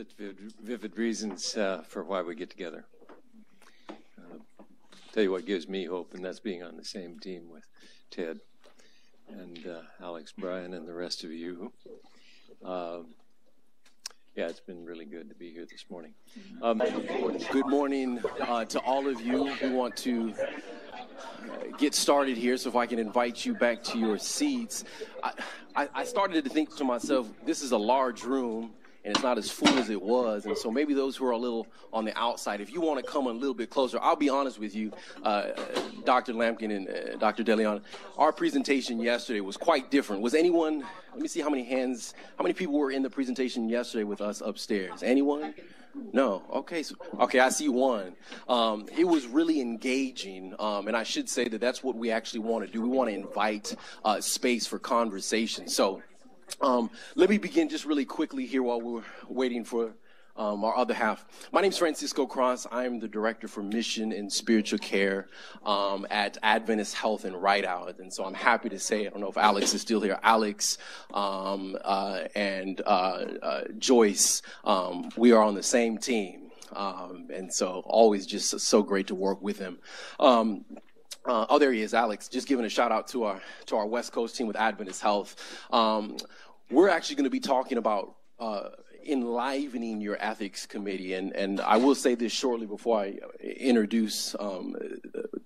such vivid, vivid reasons uh, for why we get together. Uh, tell you what gives me hope, and that's being on the same team with Ted and uh, Alex, Bryan and the rest of you. Um, yeah, it's been really good to be here this morning. Um, good morning uh, to all of you. who want to uh, get started here, so if I can invite you back to your seats. I, I, I started to think to myself, this is a large room and it's not as full as it was. And so maybe those who are a little on the outside, if you want to come a little bit closer, I'll be honest with you, uh, Dr. Lampkin and uh, Dr. DeLeon, our presentation yesterday was quite different. Was anyone, let me see how many hands, how many people were in the presentation yesterday with us upstairs? Anyone? No. Okay. So, okay. I see one. Um, it was really engaging, um, and I should say that that's what we actually want to do. We want to invite uh, space for conversation. So, um, let me begin just really quickly here while we're waiting for um, our other half. My name is Francisco Cross. I'm the director for mission and spiritual care um, at Adventist Health Rideout. And so I'm happy to say, I don't know if Alex is still here, Alex um, uh, and uh, uh, Joyce, um, we are on the same team. Um, and so always just so great to work with them. Uh, oh, there he is, Alex. Just giving a shout out to our to our West Coast team with Adventist Health. Um, we're actually going to be talking about uh, enlivening your ethics committee. And, and I will say this shortly before I introduce um,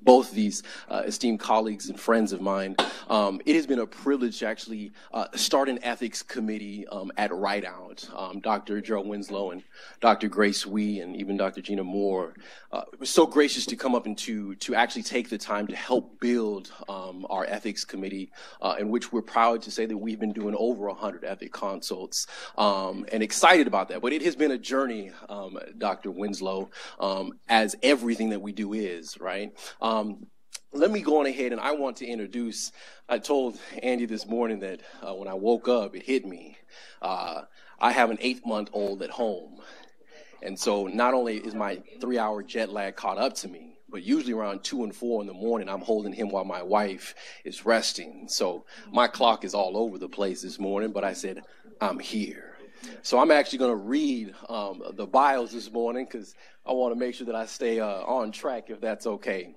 both these uh, esteemed colleagues and friends of mine. Um, it has been a privilege to actually uh, start an ethics committee um, at Rideout. Um, Dr. Gerald Winslow and Dr. Grace Wee and even Dr. Gina Moore uh, was so gracious to come up and to, to actually take the time to help build um, our ethics committee, uh, in which we're proud to say that we've been doing over 100 ethic consults um, and excited about that. But it has been a journey, um, Dr. Winslow, as everything that we do is, right? Um, let me go on ahead and I want to introduce. I told Andy this morning that uh, when I woke up, it hit me. Uh, I have an eight month old at home. And so not only is my three hour jet lag caught up to me, but usually around two and four in the morning, I'm holding him while my wife is resting. So my clock is all over the place this morning, but I said, I'm here. So I'm actually going to read um, the bios this morning because I want to make sure that I stay uh, on track if that's okay.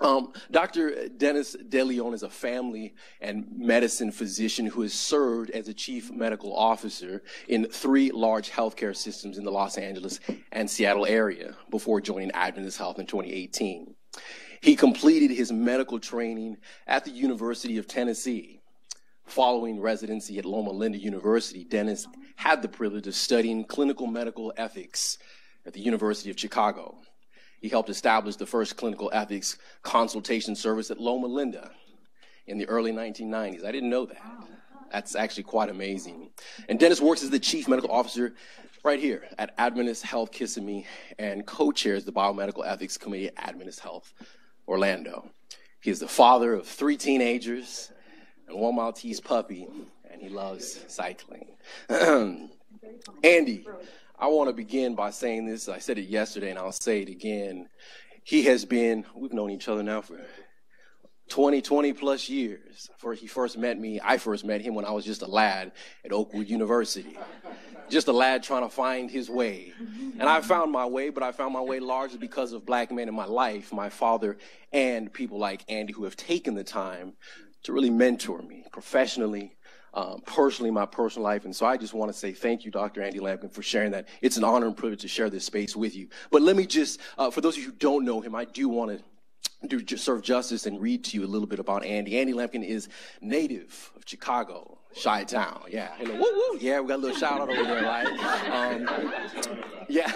Um, Dr. Dennis DeLeon is a family and medicine physician who has served as a chief medical officer in three large healthcare systems in the Los Angeles and Seattle area before joining Adventist Health in 2018. He completed his medical training at the University of Tennessee. Following residency at Loma Linda University, Dennis had the privilege of studying clinical medical ethics at the University of Chicago. He helped establish the first clinical ethics consultation service at Loma Linda in the early 1990s. I didn't know that. That's actually quite amazing. And Dennis works as the chief medical officer right here at Adventist Health Kissimmee and co-chairs the biomedical ethics committee at Adventist Health Orlando. He is the father of three teenagers and one Maltese puppy and he loves cycling. Andy, I want to begin by saying this. I said it yesterday and I'll say it again. He has been, we've known each other now for 20, 20 plus years. For he first met me, I first met him when I was just a lad at Oakwood University. Just a lad trying to find his way. And I found my way, but I found my way largely because of black men in my life, my father, and people like Andy who have taken the time to really mentor me professionally um, personally, my personal life. And so I just want to say thank you, Dr. Andy Lampkin, for sharing that. It's an honor and privilege to share this space with you. But let me just, uh, for those of you who don't know him, I do want to do serve justice and read to you a little bit about Andy. Andy Lampkin is native of Chicago. Chi Town, yeah. woo, woo. Yeah, we got a little shout out over there, right? Um, yeah.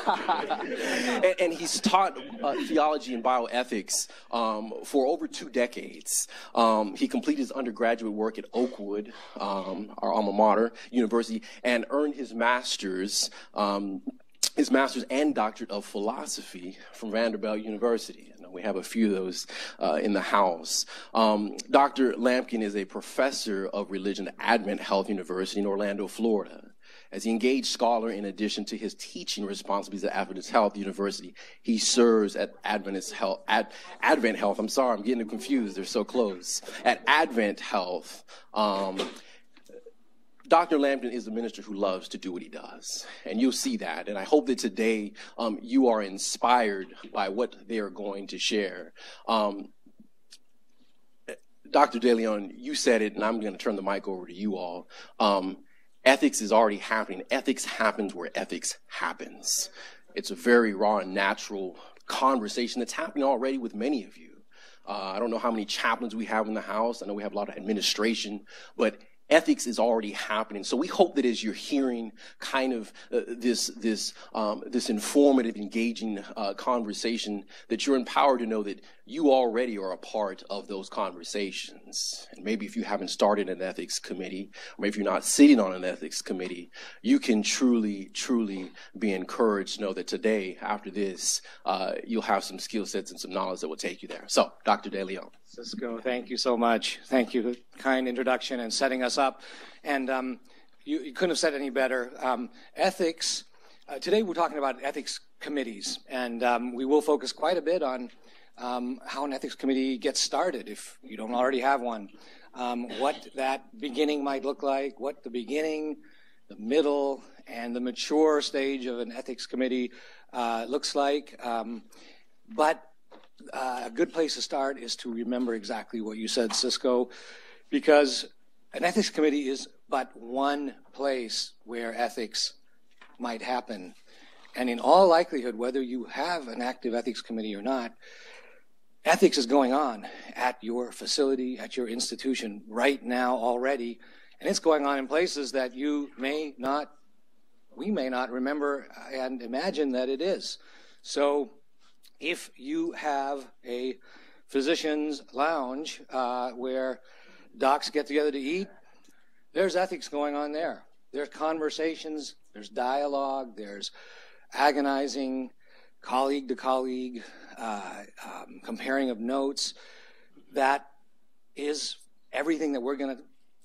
and, and, he's taught uh, theology and bioethics um, for over two decades. Um, he completed his undergraduate work at Oakwood, um, our alma mater university, and earned his master's um, his master's and doctorate of philosophy from Vanderbilt University. We have a few of those uh, in the house. Um, Dr. Lampkin is a professor of religion at Advent Health University in Orlando, Florida. As he engaged scholar, in addition to his teaching responsibilities at Adventist Health University, he serves at Adventist Health, at Advent Health. I'm sorry, I'm getting confused. They're so close. At Advent Health, um, Dr. Lampkin is a minister who loves to do what he does, and you'll see that. And I hope that today um, you are inspired by what they are going to share. Um, Dr. DeLeon, you said it, and I'm going to turn the mic over to you all. Um, ethics is already happening. Ethics happens where ethics happens. It's a very raw and natural conversation that's happening already with many of you. Uh, I don't know how many chaplains we have in the house. I know we have a lot of administration, but ethics is already happening. So we hope that as you're hearing kind of uh, this this um, this informative, engaging uh, conversation, that you're empowered to know that you already are a part of those conversations. And maybe if you haven't started an ethics committee, or if you're not sitting on an ethics committee, you can truly, truly be encouraged to know that today, after this, uh, you'll have some skill sets and some knowledge that will take you there. So, Dr. DeLeon. Cisco, thank you so much. Thank you. Kind introduction and setting us up. And um, you, you, couldn't have said any better. Um, ethics, uh, today we're talking about ethics committees, and um, we will focus quite a bit on um, how an ethics committee gets started if you don't already have one, um, what that beginning might look like, what the beginning, the middle, and the mature stage of an ethics committee uh, looks like. Um, but uh, a good place to start is to remember exactly what you said, Cisco, because an ethics committee is but one place where ethics might happen. And in all likelihood, whether you have an active ethics committee or not, ethics is going on at your facility, at your institution right now already. And it's going on in places that you may not, we may not remember and imagine that it is. So if you have a physician's lounge uh, where docs get together to eat, there's ethics going on there. There's conversations, there's dialogue, there's agonizing colleague to colleague, uh, um, comparing of notes. That is everything that we're going to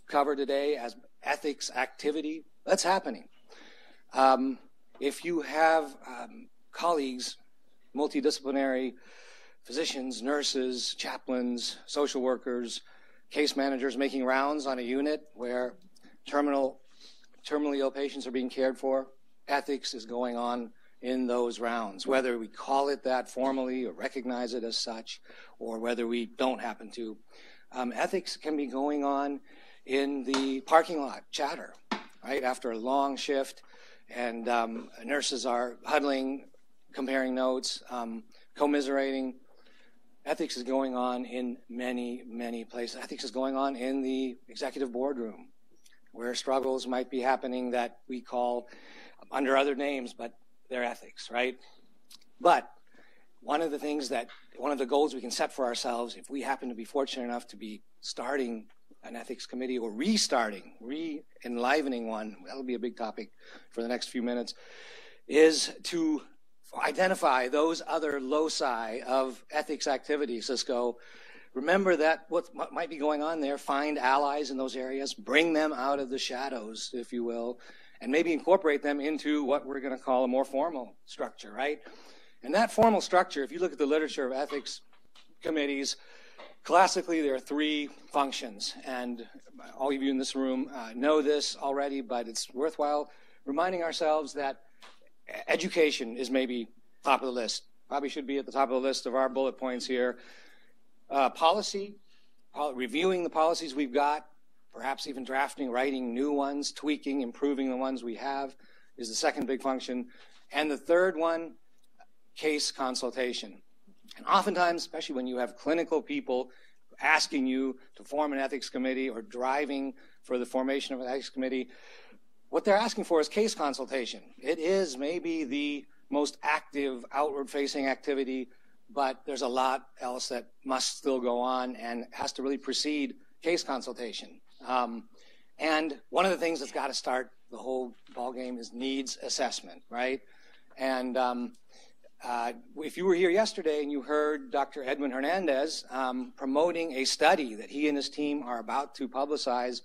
cover today as ethics activity. That's happening. Um, if you have um, colleagues multidisciplinary physicians, nurses, chaplains, social workers, case managers making rounds on a unit where terminal, terminally ill patients are being cared for. Ethics is going on in those rounds, whether we call it that formally or recognize it as such, or whether we don't happen to. Um, ethics can be going on in the parking lot chatter, right? After a long shift, and um, nurses are huddling comparing notes, um, commiserating. Ethics is going on in many, many places. Ethics is going on in the executive boardroom, where struggles might be happening that we call under other names, but they're ethics, right? But one of the things that, one of the goals we can set for ourselves, if we happen to be fortunate enough to be starting an ethics committee or restarting, re enlivening one, that'll be a big topic for the next few minutes, is to identify those other loci of ethics activity, Cisco. Remember that what might be going on there, find allies in those areas, bring them out of the shadows, if you will, and maybe incorporate them into what we're going to call a more formal structure, right? And that formal structure, if you look at the literature of ethics committees, classically there are three functions. And all of you in this room uh, know this already, but it's worthwhile reminding ourselves that education is maybe top of the list. Probably should be at the top of the list of our bullet points here. Uh, policy, pol- reviewing the policies we've got, perhaps even drafting, writing new ones, tweaking, improving the ones we have is the second big function. And the third one, case consultation. And oftentimes, especially when you have clinical people asking you to form an ethics committee or driving for the formation of an ethics committee, what they're asking for is case consultation. It is maybe the most active outward facing activity, but there's a lot else that must still go on and has to really precede case consultation. Um, and one of the things that's got to start the whole ball game is needs assessment, right? And um, uh, if you were here yesterday and you heard Dr. Edwin Hernandez um, promoting a study that he and his team are about to publicize,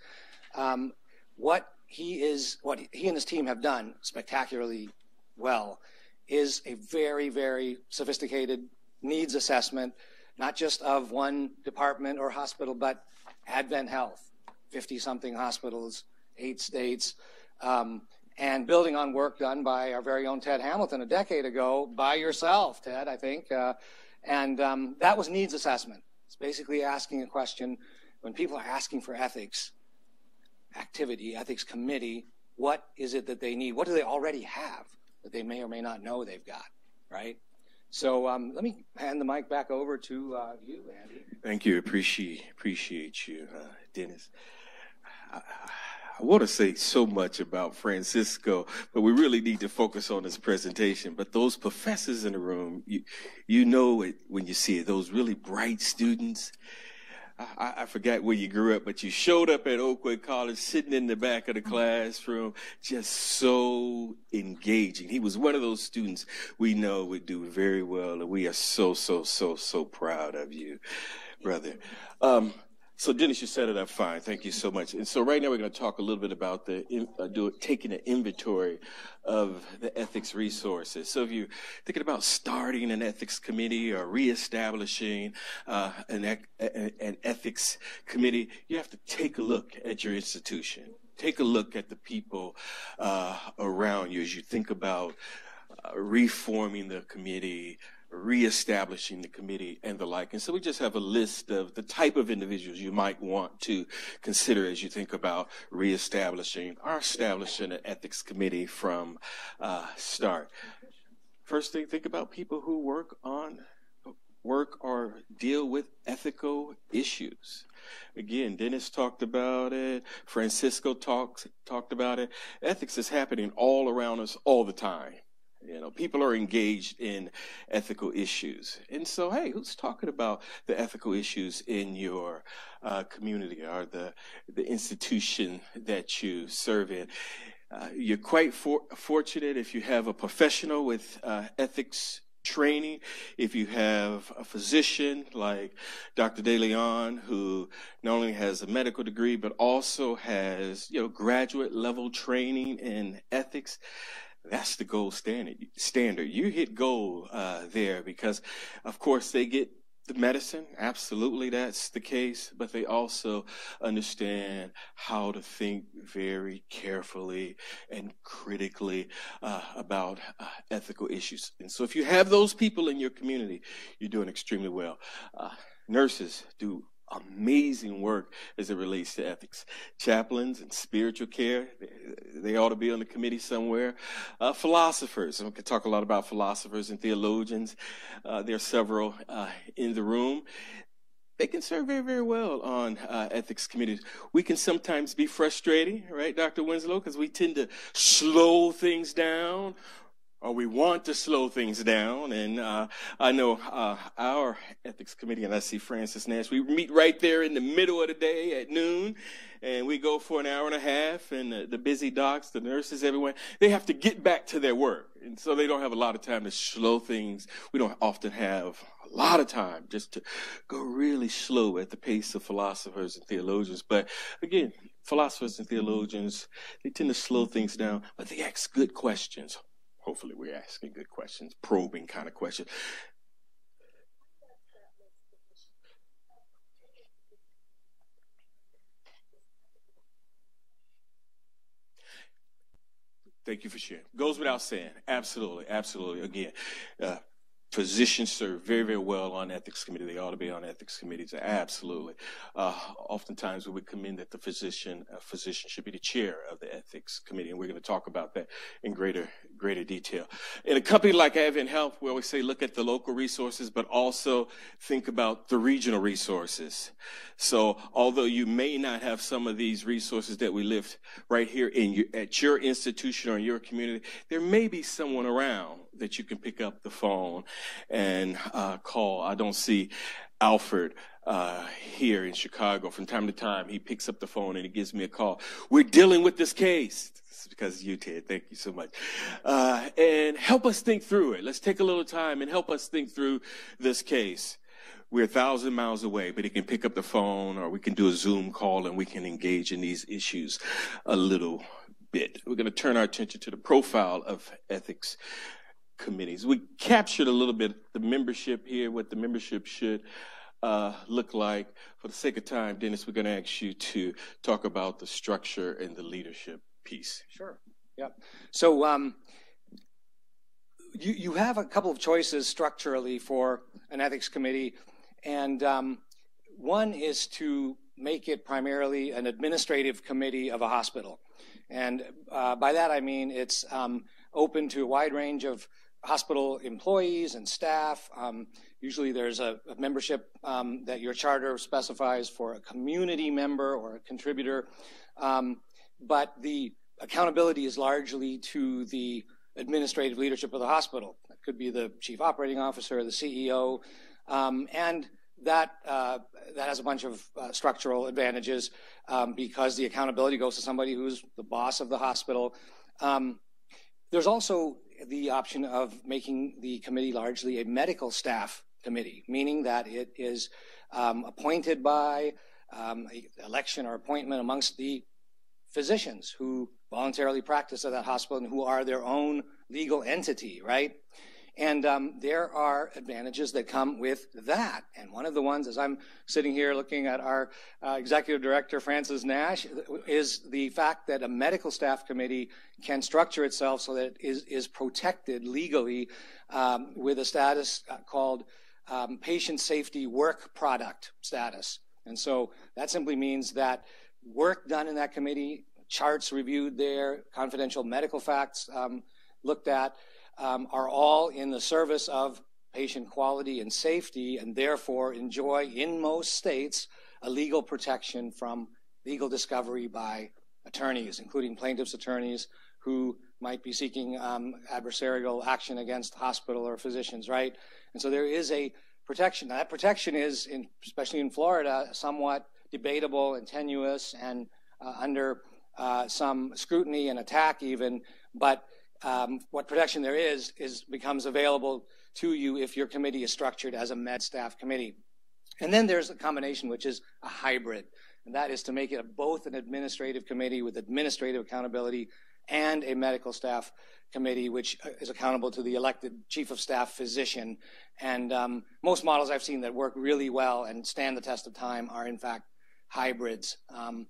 um, what he is what he and his team have done spectacularly well is a very very sophisticated needs assessment not just of one department or hospital but advent health 50 something hospitals eight states, um, and building on work done by our very own Ted Hamilton a decade ago by yourself, Ted, I think. Uh, and um, that was needs assessment. It's basically asking a question when people are asking for ethics activity, ethics committee, what is it that they need? What do they already have that they may or may not know they've got, right? So um, let me hand the mic back over to uh, you, Andy. Thank you. Appreciate appreciate you, uh, Dennis. I, I want to say so much about Francisco, but we really need to focus on this presentation. But those professors in the room, you, you know it when you see it. Those really bright students I, I, forgot where you grew up, but you showed up at Oakwood College, sitting in the back of the classroom, just so engaging. He was one of those students we know would do very well, and we are so, so, so, so proud of you, brother. Um, so Dennis, you set it up fine. Thank you so much. And so right now we're going to talk a little bit about the uh, do, taking an inventory of the ethics resources. So if you're thinking about starting an ethics committee or reestablishing uh, an, an ethics committee, you have to take a look at your institution. Take a look at the people uh, around you as you think about uh, reforming the committee, reestablishing the committee and the like. And so we just have a list of the type of individuals you might want to consider as you think about reestablishing or establishing an ethics committee from uh, start. First thing, think about people who work on work or deal with ethical issues. Again, Dennis talked about it. Francisco talks talked about it. Ethics is happening all around us all the time. You know, people are engaged in ethical issues. And so, hey, who's talking about the ethical issues in your uh, community or the, the institution that you serve in? Uh, you're quite for- fortunate if you have a professional with uh, ethics training. If you have a physician like Dr. De Leon, who not only has a medical degree, but also has, you know, graduate level training in ethics, that's the gold standard. Standard. You hit gold uh, there because, of course, they get the medicine. Absolutely, that's the case. But they also understand how to think very carefully and critically uh, about uh, ethical issues. And so, if you have those people in your community, you're doing extremely well. Uh, nurses do amazing work as it relates to ethics. Chaplains and spiritual care, they ought to be on the committee somewhere. Uh, philosophers, we could talk a lot about philosophers and theologians. Uh, there are several uh, in the room. They can serve very, very well on uh, ethics committees. We can sometimes be frustrating, right, Dr. Winslow, because we tend to slow things down or we want to slow things down. And uh, I know uh, our ethics committee, and I see Francis Nash, we meet right there in the middle of the day at noon, and we go for an hour and a half. And the, the busy docs, the nurses, everyone, they have to get back to their work, and so they don't have a lot of time to slow things. We don't often have a lot of time just to go really slow at the pace of philosophers and theologians. But again, philosophers and theologians, they tend to slow things down, but they ask good questions Hopefully, we're asking good questions, probing kind of questions. Thank you for sharing. Goes without saying. Absolutely, absolutely. Again, uh, physicians serve very, very well on ethics committee. They ought to be on ethics committees. Absolutely. Uh, oftentimes we would commend that the physician, uh, physician should be the chair of the ethics committee. And we're going to talk about that in greater, greater detail. In a company like Advent Health, we always say look at the local resources, but also think about the regional resources. So although you may not have some of these resources that we lift right here in your, at your institution or in your community, there may be someone around that you can pick up the phone and uh, call. I don't see Alfred uh, here in Chicago. From time to time, he picks up the phone and he gives me a call. We're dealing with this case. This is because you, Ted. Thank you so much. Uh, and help us think through it. Let's take a little time and help us think through this case. We're a thousand miles away, but he can pick up the phone or we can do a Zoom call and we can engage in these issues a little bit. We're going to turn our attention to the profile of ethics committees. We captured a little bit the membership here, what the membership should uh, look like? For the sake of time, Dennis, we're going to ask you to talk about the structure and the leadership piece. Sure. Yep. So um, you you have a couple of choices structurally for an ethics committee, and um, one is to make it primarily an administrative committee of a hospital, and uh, by that I mean it's um, open to a wide range of hospital employees and staff. Um, usually there's a, a membership um, that your charter specifies for a community member or a contributor. Um, but the accountability is largely to the administrative leadership of the hospital. That could be the chief operating officer, the CEO, um, and that uh, that has a bunch of uh, structural advantages um, because the accountability goes to somebody who's the boss of the hospital. Um, there's also the option of making the committee largely a medical staff committee, meaning that it is um, appointed by um, election or appointment amongst the physicians who voluntarily practice at that hospital and who are their own legal entity, right? And um, there are advantages that come with that. And one of the ones, as I'm sitting here looking at our uh, executive director, Francis Nash, is the fact that a medical staff committee can structure itself so that it is, is protected legally um, with a status uh, called um, patient safety work product status. And so that simply means that work done in that committee, charts reviewed there, confidential medical facts um, looked at, um, are all in the service of patient quality and safety, and therefore enjoy in most states a legal protection from legal discovery by attorneys, including plaintiffs' attorneys who might be seeking um, adversarial action against hospital or physicians, right? And so there is a protection. Now, that protection is, in, especially in Florida, somewhat debatable and tenuous and uh, under uh, some scrutiny and attack even, but um, what protection there is is becomes available to you if your committee is structured as a med staff committee. And then there's a combination, which is a hybrid, and that is to make it both an administrative committee with administrative accountability and a medical staff committee, which is accountable to the elected chief of staff physician. And um, most models I've seen that work really well and stand the test of time are, in fact, hybrids. Um,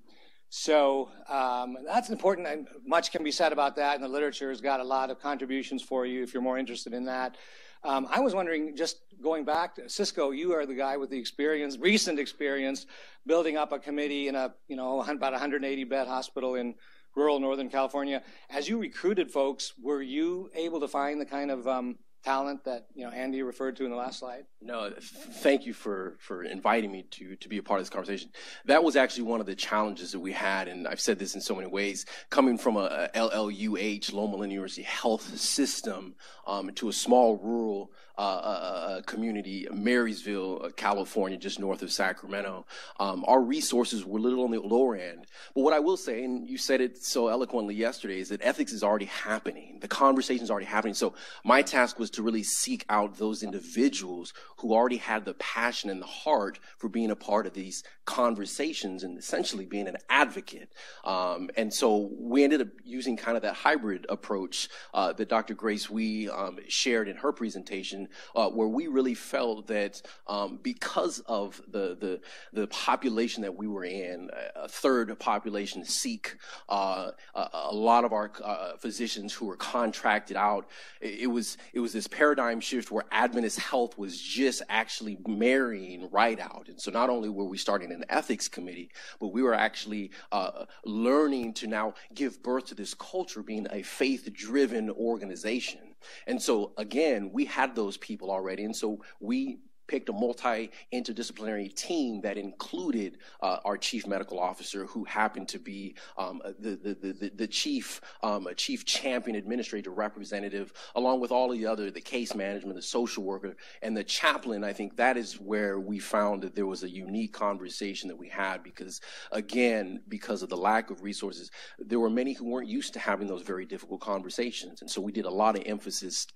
so um, that's important, and much can be said about that, and the literature has got a lot of contributions for you if you're more interested in that. Um, I was wondering, just going back, to Cisco, you are the guy with the experience, recent experience, building up a committee in a, you know, about 180 bed hospital in rural Northern California. As you recruited folks, were you able to find the kind of um, talent that you know Andy referred to in the last slide? No, thank you for for inviting me to to be a part of this conversation. That was actually one of the challenges that we had, and I've said this in so many ways. Coming from a, a LLUH, Loma Linda University health system, um, to a small rural uh, uh, uh, community, Marysville, California, just north of Sacramento. Um, our resources were a little on the lower end. But what I will say, and you said it so eloquently yesterday, is that ethics is already happening. The conversation is already happening. So my task was to really seek out those individuals who already had the passion and the heart for being a part of these conversations and essentially being an advocate. Um, and so we ended up using kind of that hybrid approach uh, that Dr. Grace Wee um, shared in her presentation uh, where we really felt that um, because of the, the, the population that we were in, a third population Sikh, uh, a, a, lot of our uh, physicians who were contracted out, it, it, was it was this paradigm shift where Adventist health was just actually marrying Rideout, and so not only were we starting an ethics committee, but we were actually uh, learning to now give birth to this culture being a faith-driven organization. And so again, we had those people already. And so we picked a multi-interdisciplinary team that included uh, our chief medical officer, who happened to be um, the, the, the, the, chief um, chief champion administrator representative, along with all of the other, the case management, the social worker, and the chaplain. I think that is where we found that there was a unique conversation that we had because, again, because of the lack of resources, there were many who weren't used to having those very difficult conversations. And so we did a lot of emphasis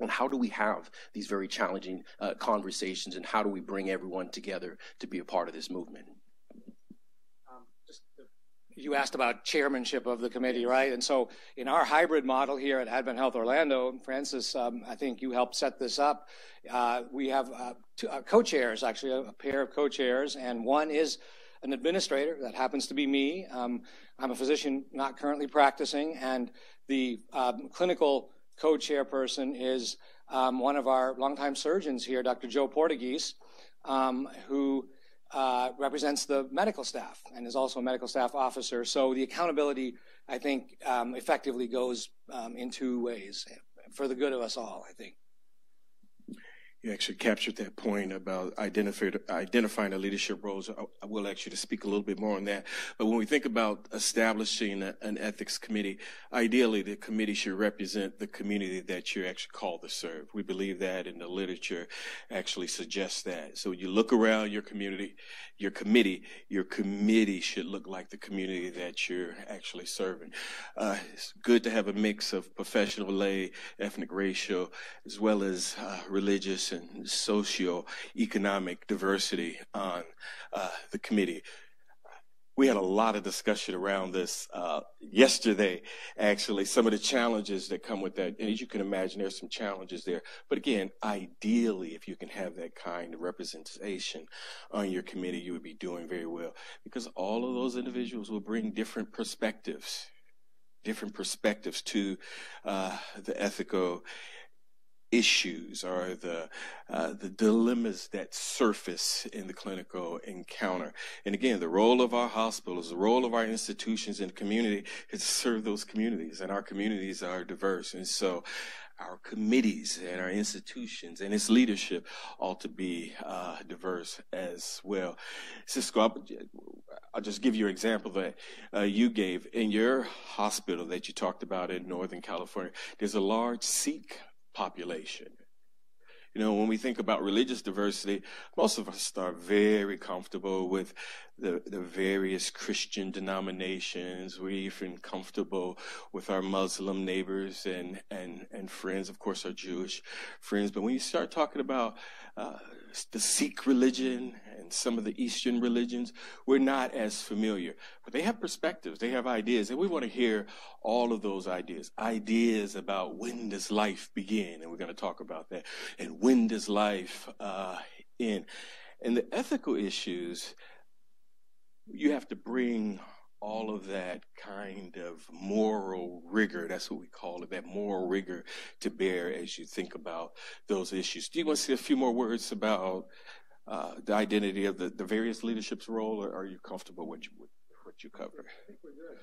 and how do we have these very challenging uh, conversations and how do we bring everyone together to be a part of this movement? Um, you asked about chairmanship of the committee, right? And so in our hybrid model here at Advent Health Orlando, Francis, um, I think you helped set this up. Uh, we have uh, two, uh, co-chairs, actually, a, a, pair of co-chairs, and one is an administrator. That happens to be me. Um, I'm a physician not currently practicing, and the um, clinical co-chairperson is um, one of our longtime surgeons here, Dr. Joe Portoghese, um, who uh, represents the medical staff and is also a medical staff officer. So the accountability, I think, um, effectively goes um, in two ways for the good of us all, I think. You actually captured that point about identifying the leadership roles. I will ask you to speak a little bit more on that. But when we think about establishing a, an ethics committee, ideally the committee should represent the community that you're actually called to serve. We believe that, and the literature actually suggests that. So you look around your community, your committee, your committee should look like the community that you're actually serving. Uh, it's good to have a mix of professional, lay, ethnic, racial, as well as uh, religious and socio-economic diversity on uh, the committee. We had a lot of discussion around this uh, yesterday, actually, some of the challenges that come with that. And as you can imagine, there's some challenges there. But again, ideally, if you can have that kind of representation on your committee, you would be doing very well because all of those individuals will bring different perspectives, different perspectives to uh, the ethical issues or the uh, the dilemmas that surface in the clinical encounter. And again, the role of our hospitals, the role of our institutions and community is to serve those communities, and our communities are diverse. And so, our committees and our institutions and its leadership ought to be uh, diverse as well. Cisco, I'll, just give you an example that uh, you gave in your hospital that you talked about in Northern California. There's a large Sikh population. You know, when we think about religious diversity, most of us are very comfortable with the, the various Christian denominations. We're even comfortable with our Muslim neighbors and, and, and friends, of course, our Jewish friends. But when you start talking about uh, the Sikh religion some of the Eastern religions, we're not as familiar. But they have perspectives, they have ideas, and we want to hear all of those ideas. Ideas about when does life begin, and we're going to talk about that. And when does life uh, end? And the ethical issues, you have to bring all of that kind of moral rigor, that's what we call it, that moral rigor to bear as you think about those issues. Do you want to say a few more words about uh, the identity of the, the various leadership's role, or are you comfortable with what you, what you covered? I think we're good.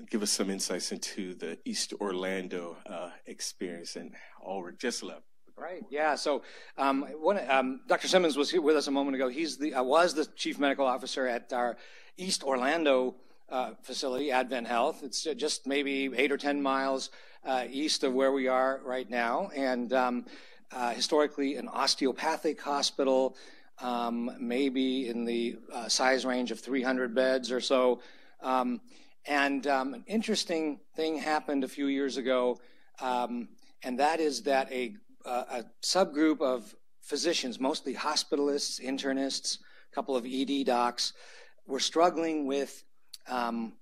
Okay. Give us some insights into the East Orlando uh, experience and Ulrich Jesselab. Right. Yeah. So, um, one, um, Dr. Simmons was here with us a moment ago. He's the uh, was the chief medical officer at our East Orlando uh, facility, Advent Health. It's just maybe eight or ten miles uh, east of where we are right now, and um, uh, historically an osteopathic hospital, um, maybe in the uh, size range of 300 beds or so. Um, and um, an interesting thing happened a few years ago, and that is that a a subgroup of physicians, mostly hospitalists, internists, a couple of ED docs, were struggling with um,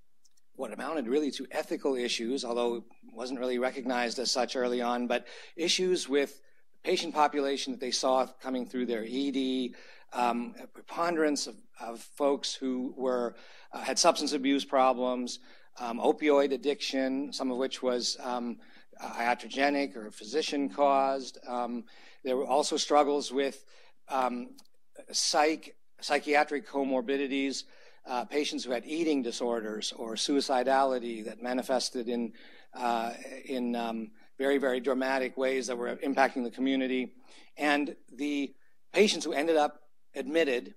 what amounted really to ethical issues, although it wasn't really recognized as such early on, but issues with the patient population that they saw coming through their ED, um, a preponderance of, of, folks who were uh, had substance abuse problems, um, opioid addiction, some of which was um, iatrogenic or physician caused. Um, there were also struggles with um, psych, psychiatric comorbidities, uh, patients who had eating disorders or suicidality that manifested in, uh, in um, very, very dramatic ways that were impacting the community. And the patients who ended up admitted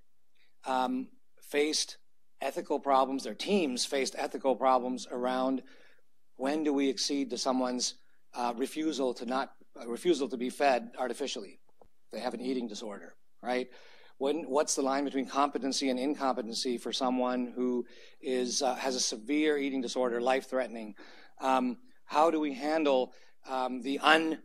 um, faced ethical problems, their teams faced ethical problems around when do we accede to someone's uh, refusal to not uh, refusal to be fed artificially. They have an eating disorder, right? When, what's the line between competency and incompetency for someone who is uh, has a severe eating disorder, life-threatening? Um, how do we handle um, the un,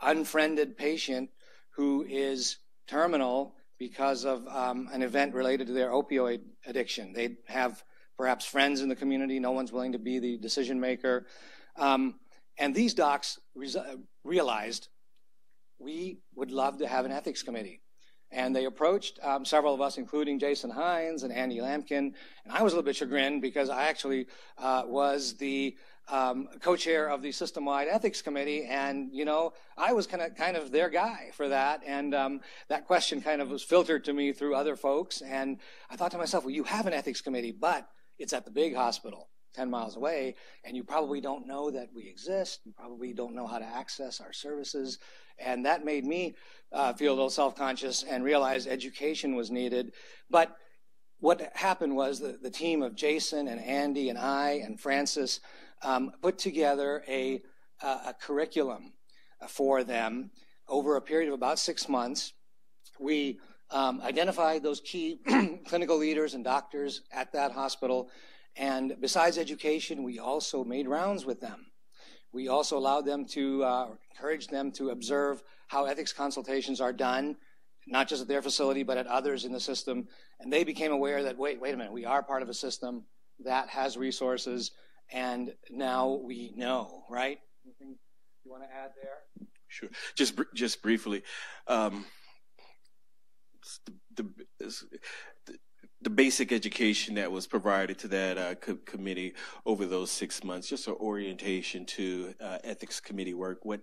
unfriended patient who is terminal because of um, an event related to their opioid addiction. They have perhaps friends in the community. No one's willing to be the decision maker. Um, and these docs realized we would love to have an ethics committee. And they approached um, several of us, including Jason Hines and Andy Lampkin. And I was a little bit chagrined because I actually uh, was the um, co-chair of the system-wide ethics committee, and you know, I was kind of kind of their guy for that. And um, that question kind of was filtered to me through other folks. And I thought to myself, well, you have an ethics committee, but it's at the big hospital. 10 miles away, and you probably don't know that we exist. You probably don't know how to access our services. And that made me uh, feel a little self conscious and realize education was needed. But what happened was the, the team of Jason and Andy and I and Francis um, put together a, a curriculum for them over a period of about six months. We um, identified those key clinical leaders and doctors at that hospital and besides education, we also made rounds with them. We also allowed them to uh, encourage them to observe how ethics consultations are done, not just at their facility, but at others in the system. And they became aware that, wait, wait a minute, we are part of a system that has resources, and now we know, right? Anything you want to add there? Sure. Just, just briefly, um, the, the, the basic education that was provided to that uh, co- committee over those six months, just an orientation to uh, ethics committee work, what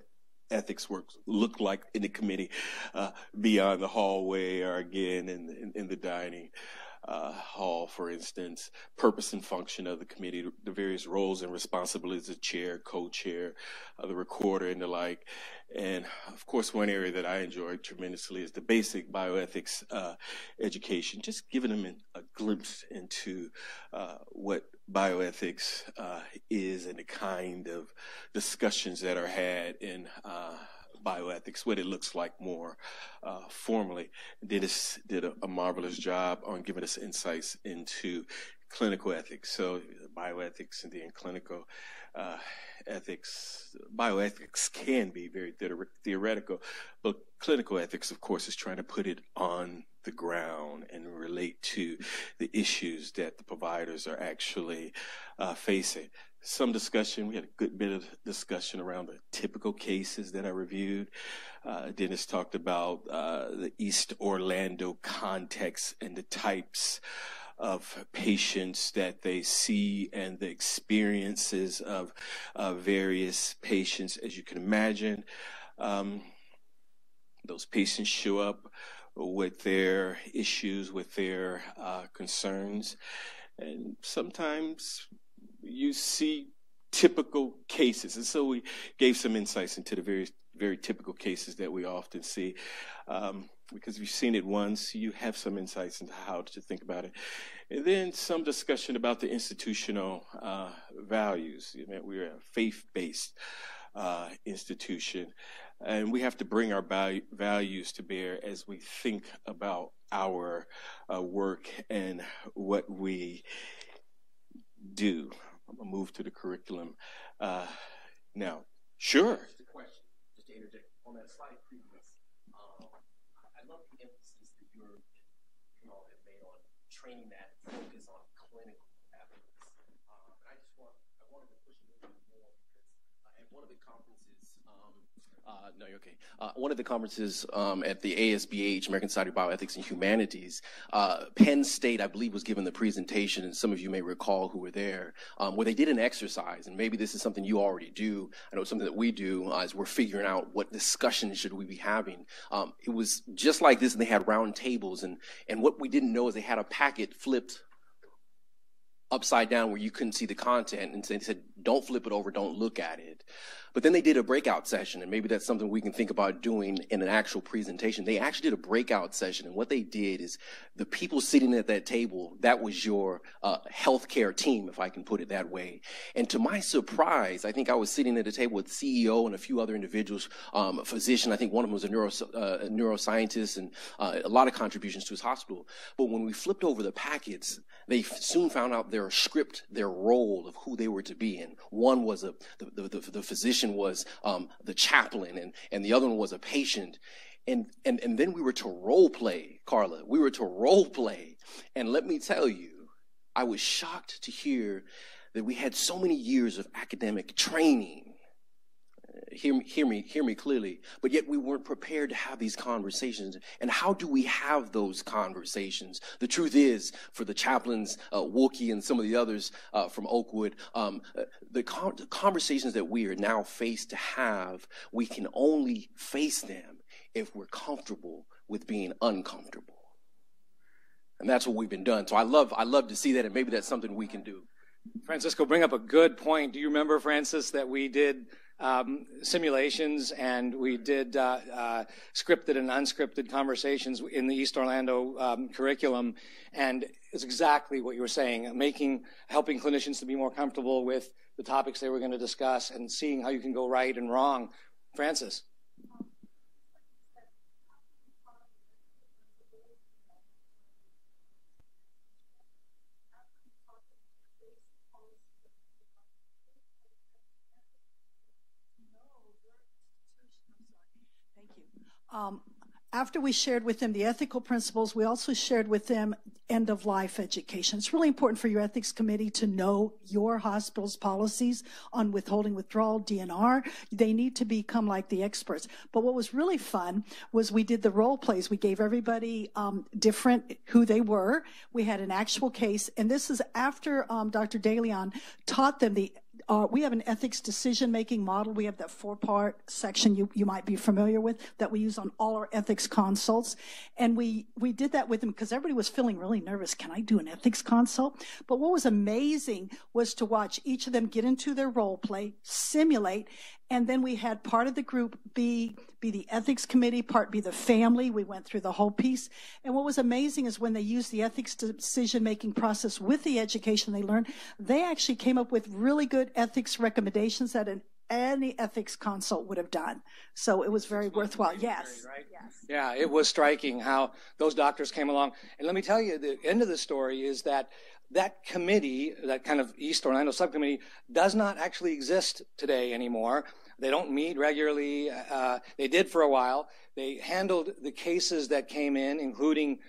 ethics work look like in the committee uh, beyond the hallway or again in, in, in the dining uh, hall, for instance, purpose and function of the committee, the various roles and responsibilities of chair, co-chair, uh, the recorder, and the like. And of course, one area that I enjoy tremendously is the basic bioethics uh, education, just giving them a glimpse into uh, what bioethics uh, is and the kind of discussions that are had in uh, bioethics, what it looks like more uh, formally. Dennis did a, a, marvelous job on giving us insights into clinical ethics. So bioethics and then clinical uh, ethics. Bioethics can be very theoretical, but clinical ethics, of course, is trying to put it on the ground and relate to the issues that the providers are actually uh, facing some discussion. We had a good bit of discussion around the typical cases that I reviewed. Uh, Dennis talked about uh, the East Orlando context and the types of patients that they see and the experiences of uh, various patients. As you can imagine, um, those patients show up with their issues, with their uh, concerns. And sometimes you see typical cases. And so we gave some insights into the very, very typical cases that we often see. Um, because if you've seen it once, you have some insights into how to think about it. And then some discussion about the institutional uh, values. You know, we're a faith based uh, institution, and we have to bring our values to bear as we think about our uh, work and what we do. I'm gonna move to the curriculum uh, now. Sure. Just a question, just to interject on that slide previous. Um, I love the emphasis that you all have made on training that focus on clinical evidence. Um, and I just want, I wanted to push a little bit more because uh, at one of the conferences, um, uh, no, you're okay. Uh, one of the conferences um, at the ASBH, American Society of Bioethics and Humanities, uh, Penn State, I believe, was given the presentation, and some of you may recall who were there, um, where they did an exercise, and maybe this is something you already do. I know it's something that we do uh, as we're figuring out what discussions should we be having. Um, it was just like this, and they had round tables, and and what we didn't know is they had a packet flipped upside down where you couldn't see the content, and they said, "Don't flip it over, don't look at it." But then they did a breakout session, and maybe that's something we can think about doing in an actual presentation. They actually did a breakout session, and what they did is the people sitting at that table, that was your uh, healthcare team, if I can put it that way. And to my surprise, I think I was sitting at a table with CEO and a few other individuals, um, a physician, I think one of them was a, neuro, uh, a neuroscientist, and uh, a lot of contributions to his hospital. But when we flipped over the packets, they soon found out their script, their role of who they were to be in. One was a, the, the, the, the physician was um, the chaplain, and, and the other one was a patient. And, and, and then we were to role play, Carla. We were to role play. And let me tell you, I was shocked to hear that we had so many years of academic training hear me, hear me, hear me clearly. But yet we weren't prepared to have these conversations. And how do we have those conversations? The truth is, for the chaplains, uh, Wookie and some of the others uh, from Oakwood, um, uh, the, con- the conversations that we are now faced to have, we can only face them if we're comfortable with being uncomfortable. And that's what we've been done. So I love, I love to see that, and maybe that's something we can do. Francisco, bring up a good point. Do you remember, Francis, that we did um, simulations and we did uh, uh, scripted and unscripted conversations in the East Orlando um, curriculum, and it's exactly what you were saying, making helping clinicians to be more comfortable with the topics they were going to discuss and seeing how you can go right and wrong. Francis. After we shared with them the ethical principles, we also shared with them end of life education. It's really important for your ethics committee to know your hospital's policies on withholding withdrawal, DNR. They need to become like the experts. But what was really fun was we did the role plays. We gave everybody um, different who they were. We had an actual case, and this is after um, Dr. DeLeon taught them the we have an ethics decision making model. We have that four part section you, you might be familiar with that we use on all our ethics consults. And we, we did that with them because everybody was feeling really nervous. Can I do an ethics consult? But what was amazing was to watch each of them get into their role play, simulate, and then we had part of the group be, be the ethics committee, part be the family. We went through the whole piece. And what was amazing is when they used the ethics decision making process with the education they learned, they actually came up with really good ethics recommendations that an any ethics consult would have done. So it was very worthwhile. Yes. Right? yes. Yeah, it was striking how those doctors came along. And let me tell you, the end of the story is that that committee, that kind of East Orlando subcommittee, does not actually exist today anymore. They don't meet regularly. Uh, they did for a while. They handled the cases that came in, including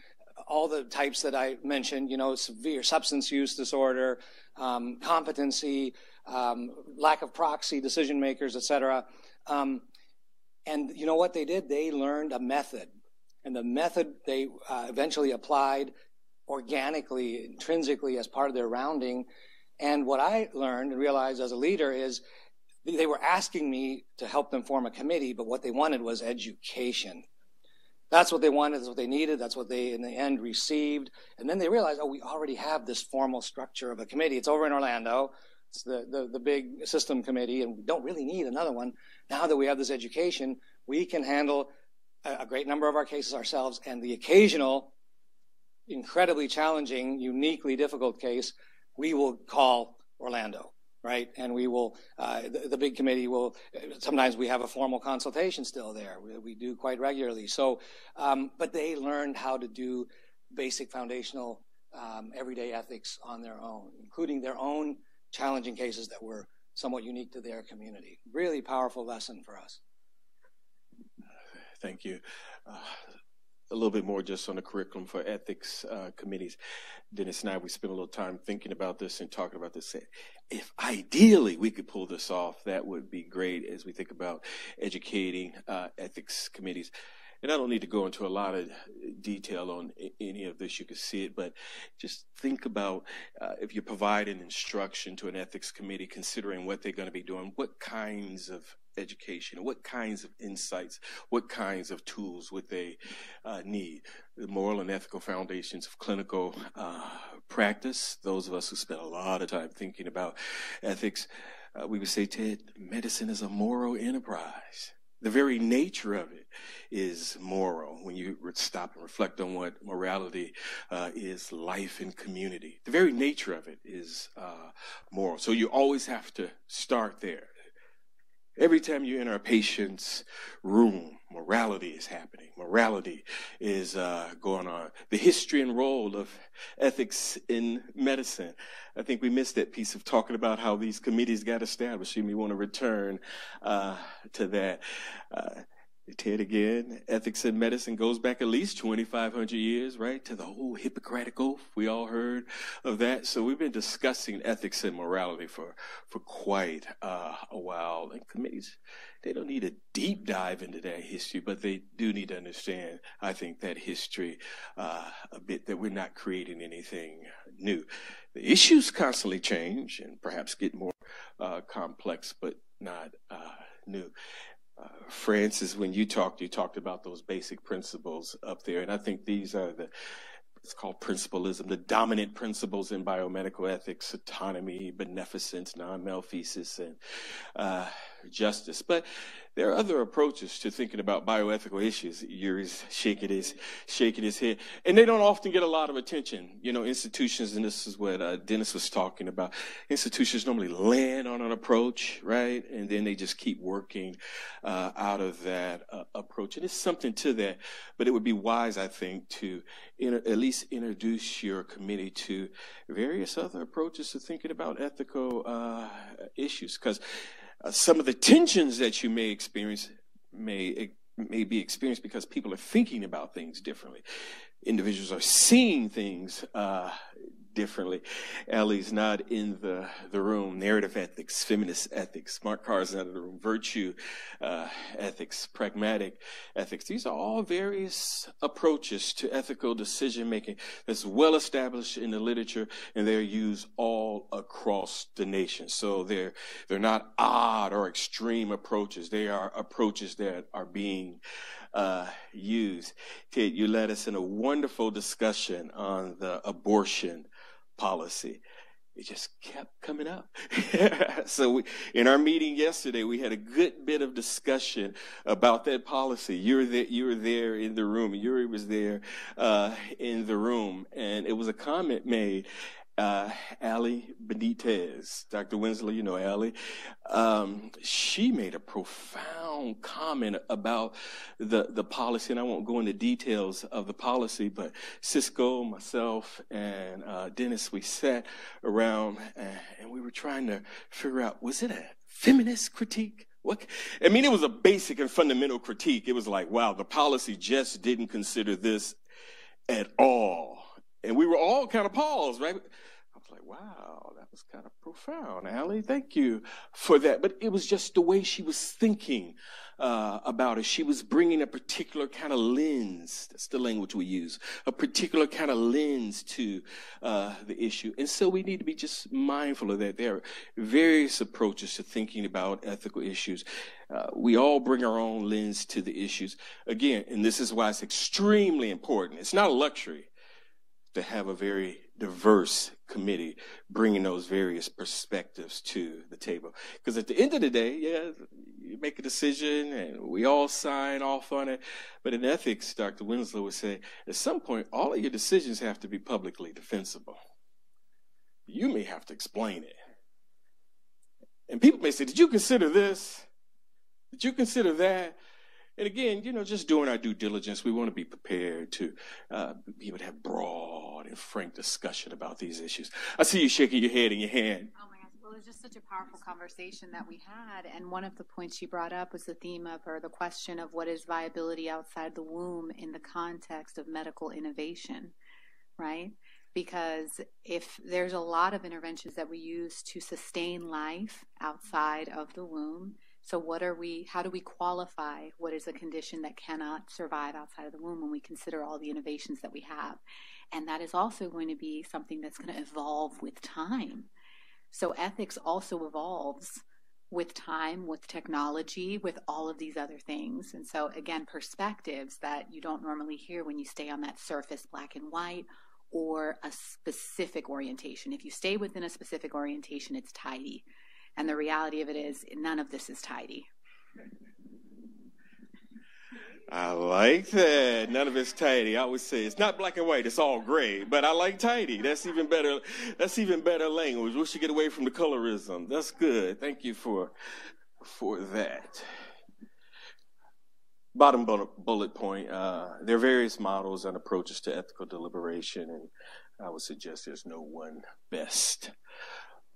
all the types that I mentioned, you know, severe substance use disorder, um, competency, um, lack of proxy, decision makers, et cetera. Um, and you know what they did? They learned a method. And the method they uh, eventually applied organically, intrinsically as part of their rounding. And what I learned and realized as a leader is they were asking me to help them form a committee, but what they wanted was education. That's what they wanted, that's what they needed, that's what they in the end received. And then they realized, oh, we already have this formal structure of a committee. It's over in Orlando. It's the, the, the big system committee, and we don't really need another one. Now that we have this education, we can handle a, a great number of our cases ourselves, and the occasional incredibly challenging, uniquely difficult case, we will call Orlando, right? And we will, uh, the, the, big committee will, sometimes we have a formal consultation still there. We, we do quite regularly. So, um, but they learned how to do basic foundational um, everyday ethics on their own, including their own challenging cases that were somewhat unique to their community. Really powerful lesson for us. Thank you. Uh, a little bit more just on the curriculum for ethics uh, committees. Dennis and I, we spent a little time thinking about this and talking about this. If ideally we could pull this off, that would be great as we think about educating uh, ethics committees. And I don't need to go into a lot of detail on any of this. You can see it, but just think about uh, if you're providing instruction to an ethics committee, considering what they're going to be doing, what kinds of education? What kinds of insights, what kinds of tools would they uh, need? The moral and ethical foundations of clinical uh, practice. Those of us who spend a lot of time thinking about ethics, uh, we would say, Ted, medicine is a moral enterprise. The very nature of it is moral. When you stop and reflect on what morality uh, is, life and community, the very nature of it is uh, moral. So you always have to start there. Every time you enter a patient's room, morality is happening. Morality is uh, going on. The history and role of ethics in medicine. I think we missed that piece of talking about how these committees got established. You may want to return uh, to that. Uh, Ted again, ethics in medicine goes back at least 2,500 years, right? To the whole Hippocratic Oath. We all heard of that. So we've been discussing ethics and morality for, for quite uh, a while. And committees, they don't need a deep dive into that history, but they do need to understand, I think, that history uh, a bit, that we're not creating anything new. The issues constantly change and perhaps get more uh, complex, but not uh, new. Francis, when you talked, you talked about those basic principles up there, and I think these are the it's called principlism, the dominant principles in biomedical ethics, autonomy, beneficence, non-maleficence, and uh, justice. But there are other approaches to thinking about bioethical issues. Yuri's shaking his, shaking his head. And they don't often get a lot of attention. You know, institutions, and this is what uh, Dennis was talking about, institutions normally land on an approach, right? And then they just keep working uh, out of that uh, approach. And it's something to that. But it would be wise, I think, to inter- at least introduce your committee to various other approaches to thinking about ethical uh, issues. Because uh, some of the tensions that you may experience may may be experienced because people are thinking about things differently. Individuals are seeing things uh, differently. Ellie's not in the, the room. Narrative ethics, feminist ethics. Mark Carr's not in the room. Virtue uh, ethics, pragmatic ethics. These are all various approaches to ethical decision making that's well established in the literature, and they're used all across the nation. So they're they're not odd or extreme approaches. They are approaches that are being uh, used. Ted, you led us in a wonderful discussion on the abortion policy. It just kept coming up. so we, in our meeting yesterday, we had a good bit of discussion about that policy. You were there, you were there in the room. Yuri was there, uh, in the room. And it was a comment made uh, Ali Benitez, Dr. Winslow, you know Ali, um, she made a profound comment about the, the policy, and I won't go into details of the policy, but Cisco, myself, and uh, Dennis, we sat around and, and we were trying to figure out, was it a feminist critique? What? I mean, it was a basic and fundamental critique. It was like, wow, the policy just didn't consider this at all. And we were all kind of paused, right? Like, wow, that was kind of profound, Allie. Thank you for that. But it was just the way she was thinking uh, about it. She was bringing a particular kind of lens. That's the language we use. A particular kind of lens to uh, the issue. And so we need to be just mindful of that. There are various approaches to thinking about ethical issues. Uh, we all bring our own lens to the issues. Again, and this is why it's extremely important. It's not a luxury to have a very diverse committee bringing those various perspectives to the table. Because at the end of the day, yeah, you make a decision and we all sign off on it. But in ethics, Dr. Winslow would say, at some point, all of your decisions have to be publicly defensible. You may have to explain it. And people may say, Did you consider this? Did you consider that? And again, you know, just doing our due diligence, we want to be prepared to uh, be able to have broad and frank discussion about these issues. I see you shaking your head and your hand. Oh my gosh. Well, it was just such a powerful conversation that we had. And one of the points she brought up was the theme of, or the question of what is viability outside the womb in the context of medical innovation, right? because if there's a lot of interventions that we use to sustain life outside of the womb, so, what are we, how do we qualify what is a condition that cannot survive outside of the womb when we consider all the innovations that we have? And that is also going to be something that's going to evolve with time. So, ethics also evolves with time, with technology, with all of these other things. And so, again, perspectives that you don't normally hear when you stay on that surface, black and white, or a specific orientation. If you stay within a specific orientation, it's tidy. And the reality of it is, none of this is tidy. I like that. None of it's tidy. I always say it's not black and white. It's all gray. But I like tidy. That's even better. That's even better language. We should get away from the colorism. That's good. Thank you for for that. Bottom bullet point. Uh, there are various models and approaches to ethical deliberation, and I would suggest there's no one best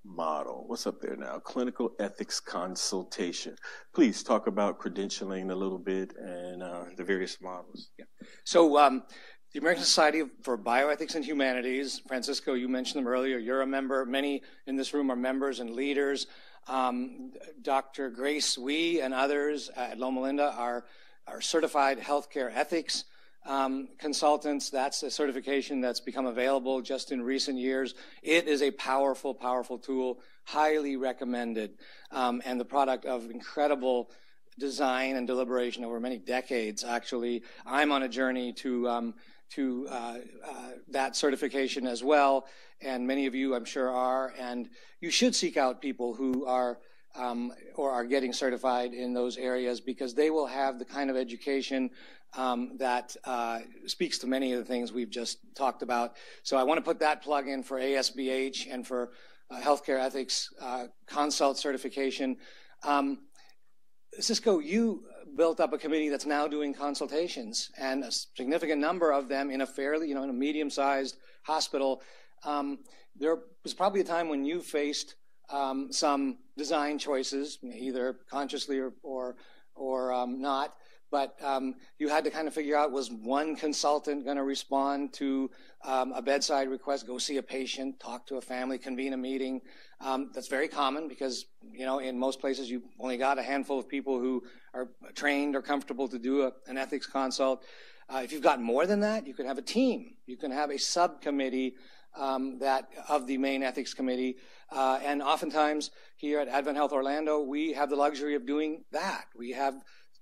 model. What's up there now? Clinical ethics consultation. Please talk about credentialing a little bit and uh, the various models. Yeah. So, um, the American Society for Bioethics and Humanities, Francisco, you mentioned them earlier. You're a member. Many in this room are members and leaders. Um, Dr. Grace Wee and others at Loma Linda are, are certified healthcare ethics um, consultants. That's a certification that's become available just in recent years. It is a powerful, powerful tool, highly recommended, um, and the product of incredible design and deliberation over many decades. Actually, I'm on a journey to um, to uh, uh, that certification as well, and many of you, I'm sure, are. And you should seek out people who are um, or are getting certified in those areas because they will have the kind of education um, that uh, speaks to many of the things we've just talked about. So I want to put that plug in for ASBH and for uh, healthcare ethics uh, consult certification. Um, Cisco, you built up a committee that's now doing consultations, and a significant number of them in a fairly, you know, in a medium-sized hospital. Um, there was probably a time when you faced um, some design choices, either consciously or or, or um, not, but um, you had to kind of figure out was one consultant going to respond to um, a bedside request, go see a patient, talk to a family, convene a meeting. Um, that's very common because you know in most places you only got a handful of people who are trained or comfortable to do a, an ethics consult. Uh, if you've got more than that, you can have a team. You can have a subcommittee um, that of the main ethics committee. Uh, and oftentimes here at Advent Health Orlando, we have the luxury of doing that. We have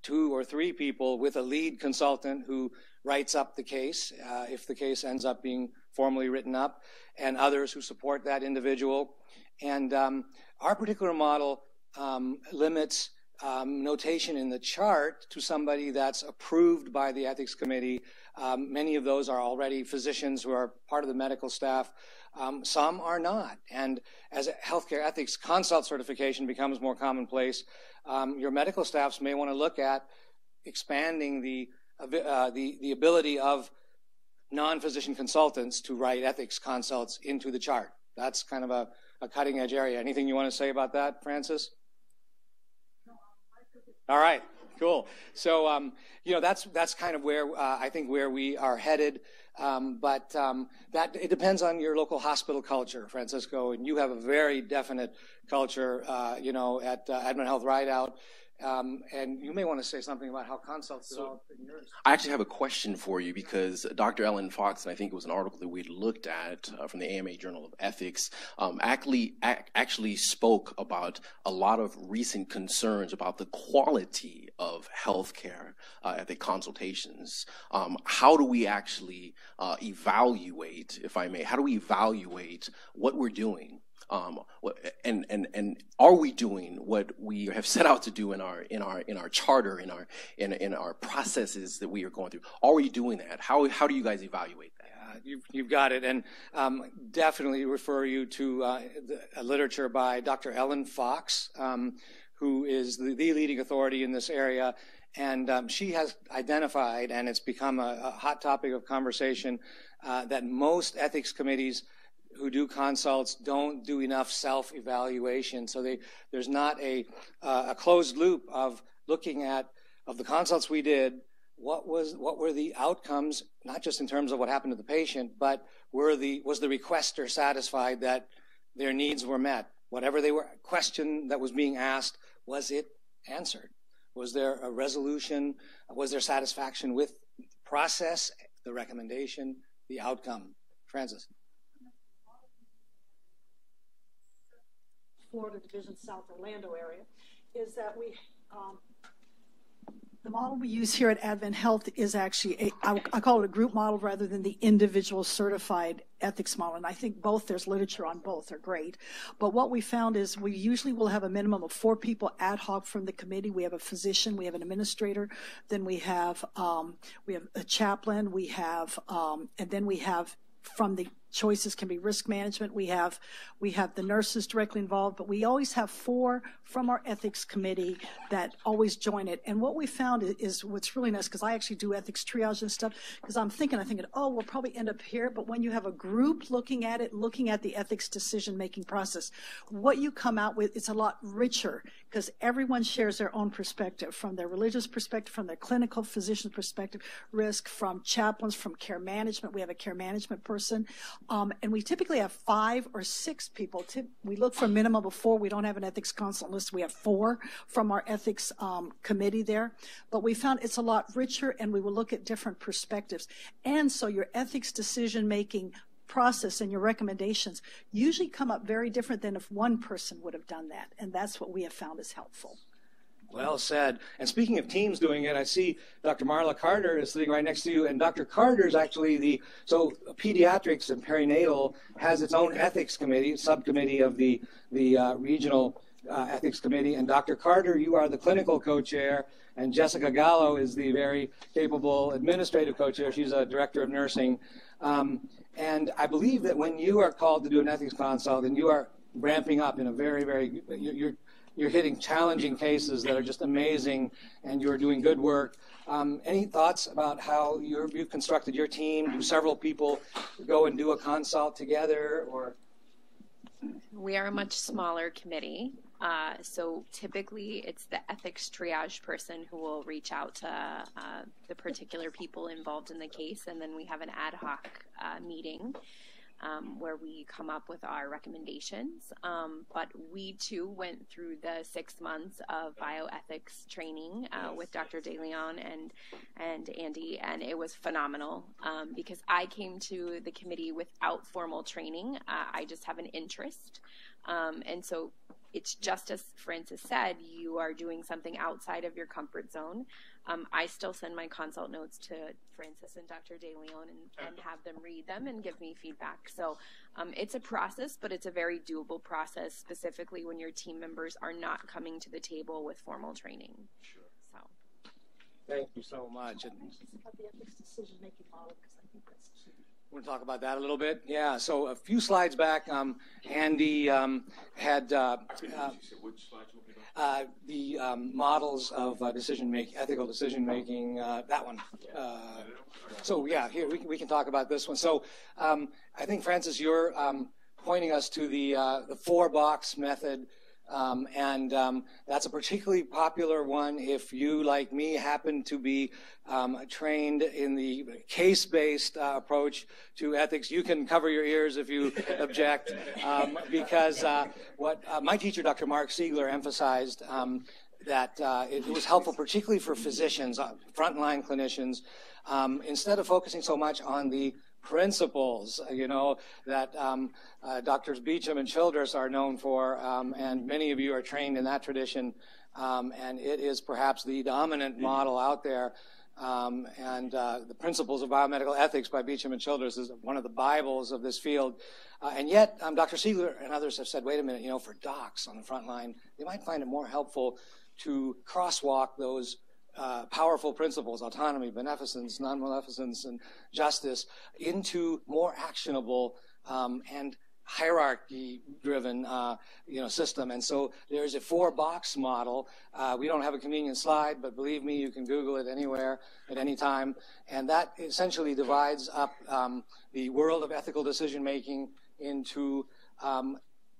two or three people with a lead consultant who writes up the case uh, if the case ends up being formally written up, and others who support that individual. And um, our particular model um, limits um, notation in the chart to somebody that's approved by the ethics committee. Um, many of those are already physicians who are part of the medical staff. Um, some are not. And as healthcare ethics consult certification becomes more commonplace, um, your medical staffs may want to look at expanding the, uh, the, the ability of non-physician consultants to write ethics consults into the chart. That's kind of a, a cutting edge area. Anything you want to say about that, Francis? All right, cool. So, um, you know, that's that's kind of where uh, I think where we are headed. Um, but um, that it depends on your local hospital culture, Francisco, and you have a very definite culture, uh, you know, at uh, Advent Health Rideout. Um, and you may want to say something about how consults so developed in yours. I actually have a question for you because Dr. Ellen Fox, and I think it was an article that we looked at uh, from the AMA Journal of Ethics, um, actually, actually spoke about a lot of recent concerns about the quality of healthcare uh, at the consultations. Um, how do we actually uh, evaluate, if I may, how do we evaluate what we're doing? Um, and and and are we doing what we have set out to do in our in our in our charter in our in in our processes that we are going through? Are we doing that? How how do you guys evaluate that? You've, you've got it, and um, definitely refer you to uh, the, literature by Dr. Ellen Fox, um, who is the, the, leading authority in this area. And um, she has identified, and it's become a, a hot topic of conversation, uh, that most ethics committees who do consults don't do enough self-evaluation. So they, there's not a, uh, a closed loop of looking at of the consults we did. What was what were the outcomes? Not just in terms of what happened to the patient, but were the was the requester satisfied that their needs were met? Whatever they were question that was being asked, was it answered? Was there a resolution? Was there satisfaction with the process, the recommendation, the outcome? Francis. Florida Division South Orlando area, is that we, um, the model we use here at Advent Health is actually, a, I, I call it a group model rather than the individual certified ethics model. And I think both, there's literature on both, are great. But what we found is we usually will have a minimum of four people ad hoc from the committee. We have a physician, we have an administrator, then we have, um, we have a chaplain, we have, um, and then we have from the choices can be risk management. We have we have the nurses directly involved, but we always have four from our ethics committee that always join it. And what we found is, what's really nice because I actually do ethics triage and stuff because I'm thinking I'm thinking oh we'll probably end up here, but when you have a group looking at it, looking at the ethics decision making process, what you come out with it's a lot richer because everyone shares their own perspective from their religious perspective, from their clinical physician perspective, risk from chaplains, from care management. We have a care management person. Um, and we typically have five or six people. We look for a minimum of four. We don't have an ethics consultant list. We have four from our ethics um, committee there. But we found it's a lot richer and we will look at different perspectives. And so your ethics decision making process and your recommendations usually come up very different than if one person would have done that. And that's what we have found is helpful. Well said. And speaking of teams doing it, I see Dr. Marla Carter is sitting right next to you, and Dr. Carter is actually the so pediatrics and perinatal has its own ethics committee, subcommittee of the the uh, regional uh, ethics committee. And Dr. Carter, you are the clinical co-chair, and Jessica Gallo is the very capable administrative co-chair. She's a director of nursing. Um, and I believe that when you are called to do an ethics consult, and you are ramping up in a very, very, you're, you're hitting challenging cases that are just amazing, and you're doing good work. Um, any thoughts about how you have constructed your team? Do several people go and do a consult together, or? We are a much smaller committee. Uh, so typically, it's the ethics triage person who will reach out to uh, the particular people involved in the case, and then we have an ad hoc uh, meeting um, where we come up with our recommendations. Um, but we too went through the six months of bioethics training uh, with Dr. DeLeon and and Andy, and it was phenomenal um, because I came to the committee without formal training. Uh, I just have an interest, um, and so it's just as Francis said, you are doing something outside of your comfort zone. Um, I still send my consult notes to Francis and Dr. De Leon and, and have them read them and give me feedback. So um, it's a process, but it's a very doable process, specifically when your team members are not coming to the table with formal training. Sure. So. Thank you so much. And, Want to talk about that a little bit? Yeah. So a few slides back, um, Andy um, had uh, uh, uh, the um, models of uh, decision making, ethical decision making. Uh, that one. Uh, so yeah, here we can, we can talk about this one. So um, I think Francis, you're um, pointing us to the the four box method. Um, and um, that's a particularly popular one if you, like me, happen to be um, trained in the case based uh, approach to ethics. You can cover your ears if you object, um, because uh, what uh, my teacher, Dr. Mark Siegler, emphasized um, that uh, it was helpful, particularly for physicians, uh, frontline clinicians, um, instead of focusing so much on the principles, you know, that um, uh, Doctors Beauchamp and Childress are known for, um, and many of you are trained in that tradition, um, and it is perhaps the dominant model out there. Um, and uh, the Principles of Biomedical Ethics by Beauchamp and Childress is one of the Bibles of this field. Uh, and yet, um, Dr. Siegler and others have said, wait a minute, you know, for docs on the front line, they might find it more helpful to crosswalk those uh, powerful principles, autonomy, beneficence, non-maleficence, and justice, into more actionable um, and hierarchy-driven, uh, you know, system. And so there's a four-box model. Uh, we don't have a convenient slide, but believe me, you can Google it anywhere at any time. And that essentially divides up um, the world of ethical decision-making into um,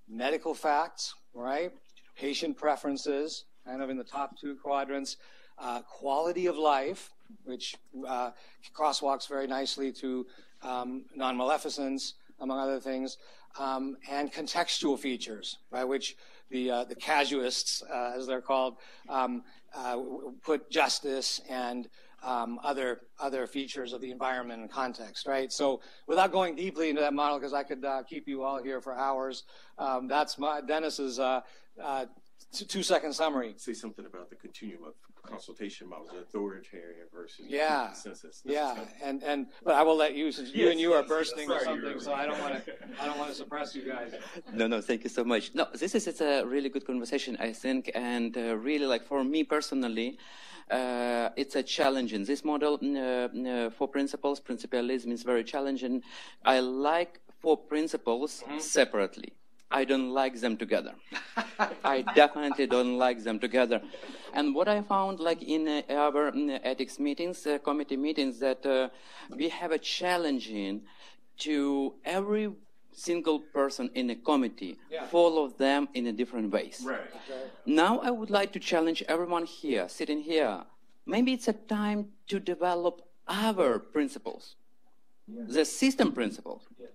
medical facts, right? Patient preferences, kind of in the top two quadrants, uh, quality of life, which uh, crosswalks very nicely to um, non-maleficence, among other things, um, and contextual features, by which the uh, the casuists, uh, as they're called, um, uh, put justice and um, other other features of the environment and context, right? So, without going deeply into that model, because I could uh, keep you all here for hours, um, that's my Dennis's uh, uh, two second summary. Say something about the continuum of consultation models, authoritarian versus yeah, consensus. yeah, and and but I will let you since you yes, and you yes, are bursting yes, or something, so I don't want to I don't want to suppress you guys. No, no, thank you so much. No, this is it's a really good conversation, I think, and uh, really like for me personally. Uh, it's a challenge in this model uh, uh for principles. Principlism is very challenging. I like four principles mm-hmm. separately. I don't like them together. I definitely don't like them together. And what I found, like in uh, our uh, ethics meetings, uh, committee meetings, that uh, we have a challenge in to every single person in a committee yeah. follow them in a different ways. Right. Okay. Now I would like to challenge everyone here, sitting here. Maybe it's a time to develop our principles, yeah. the system principles. Yeah.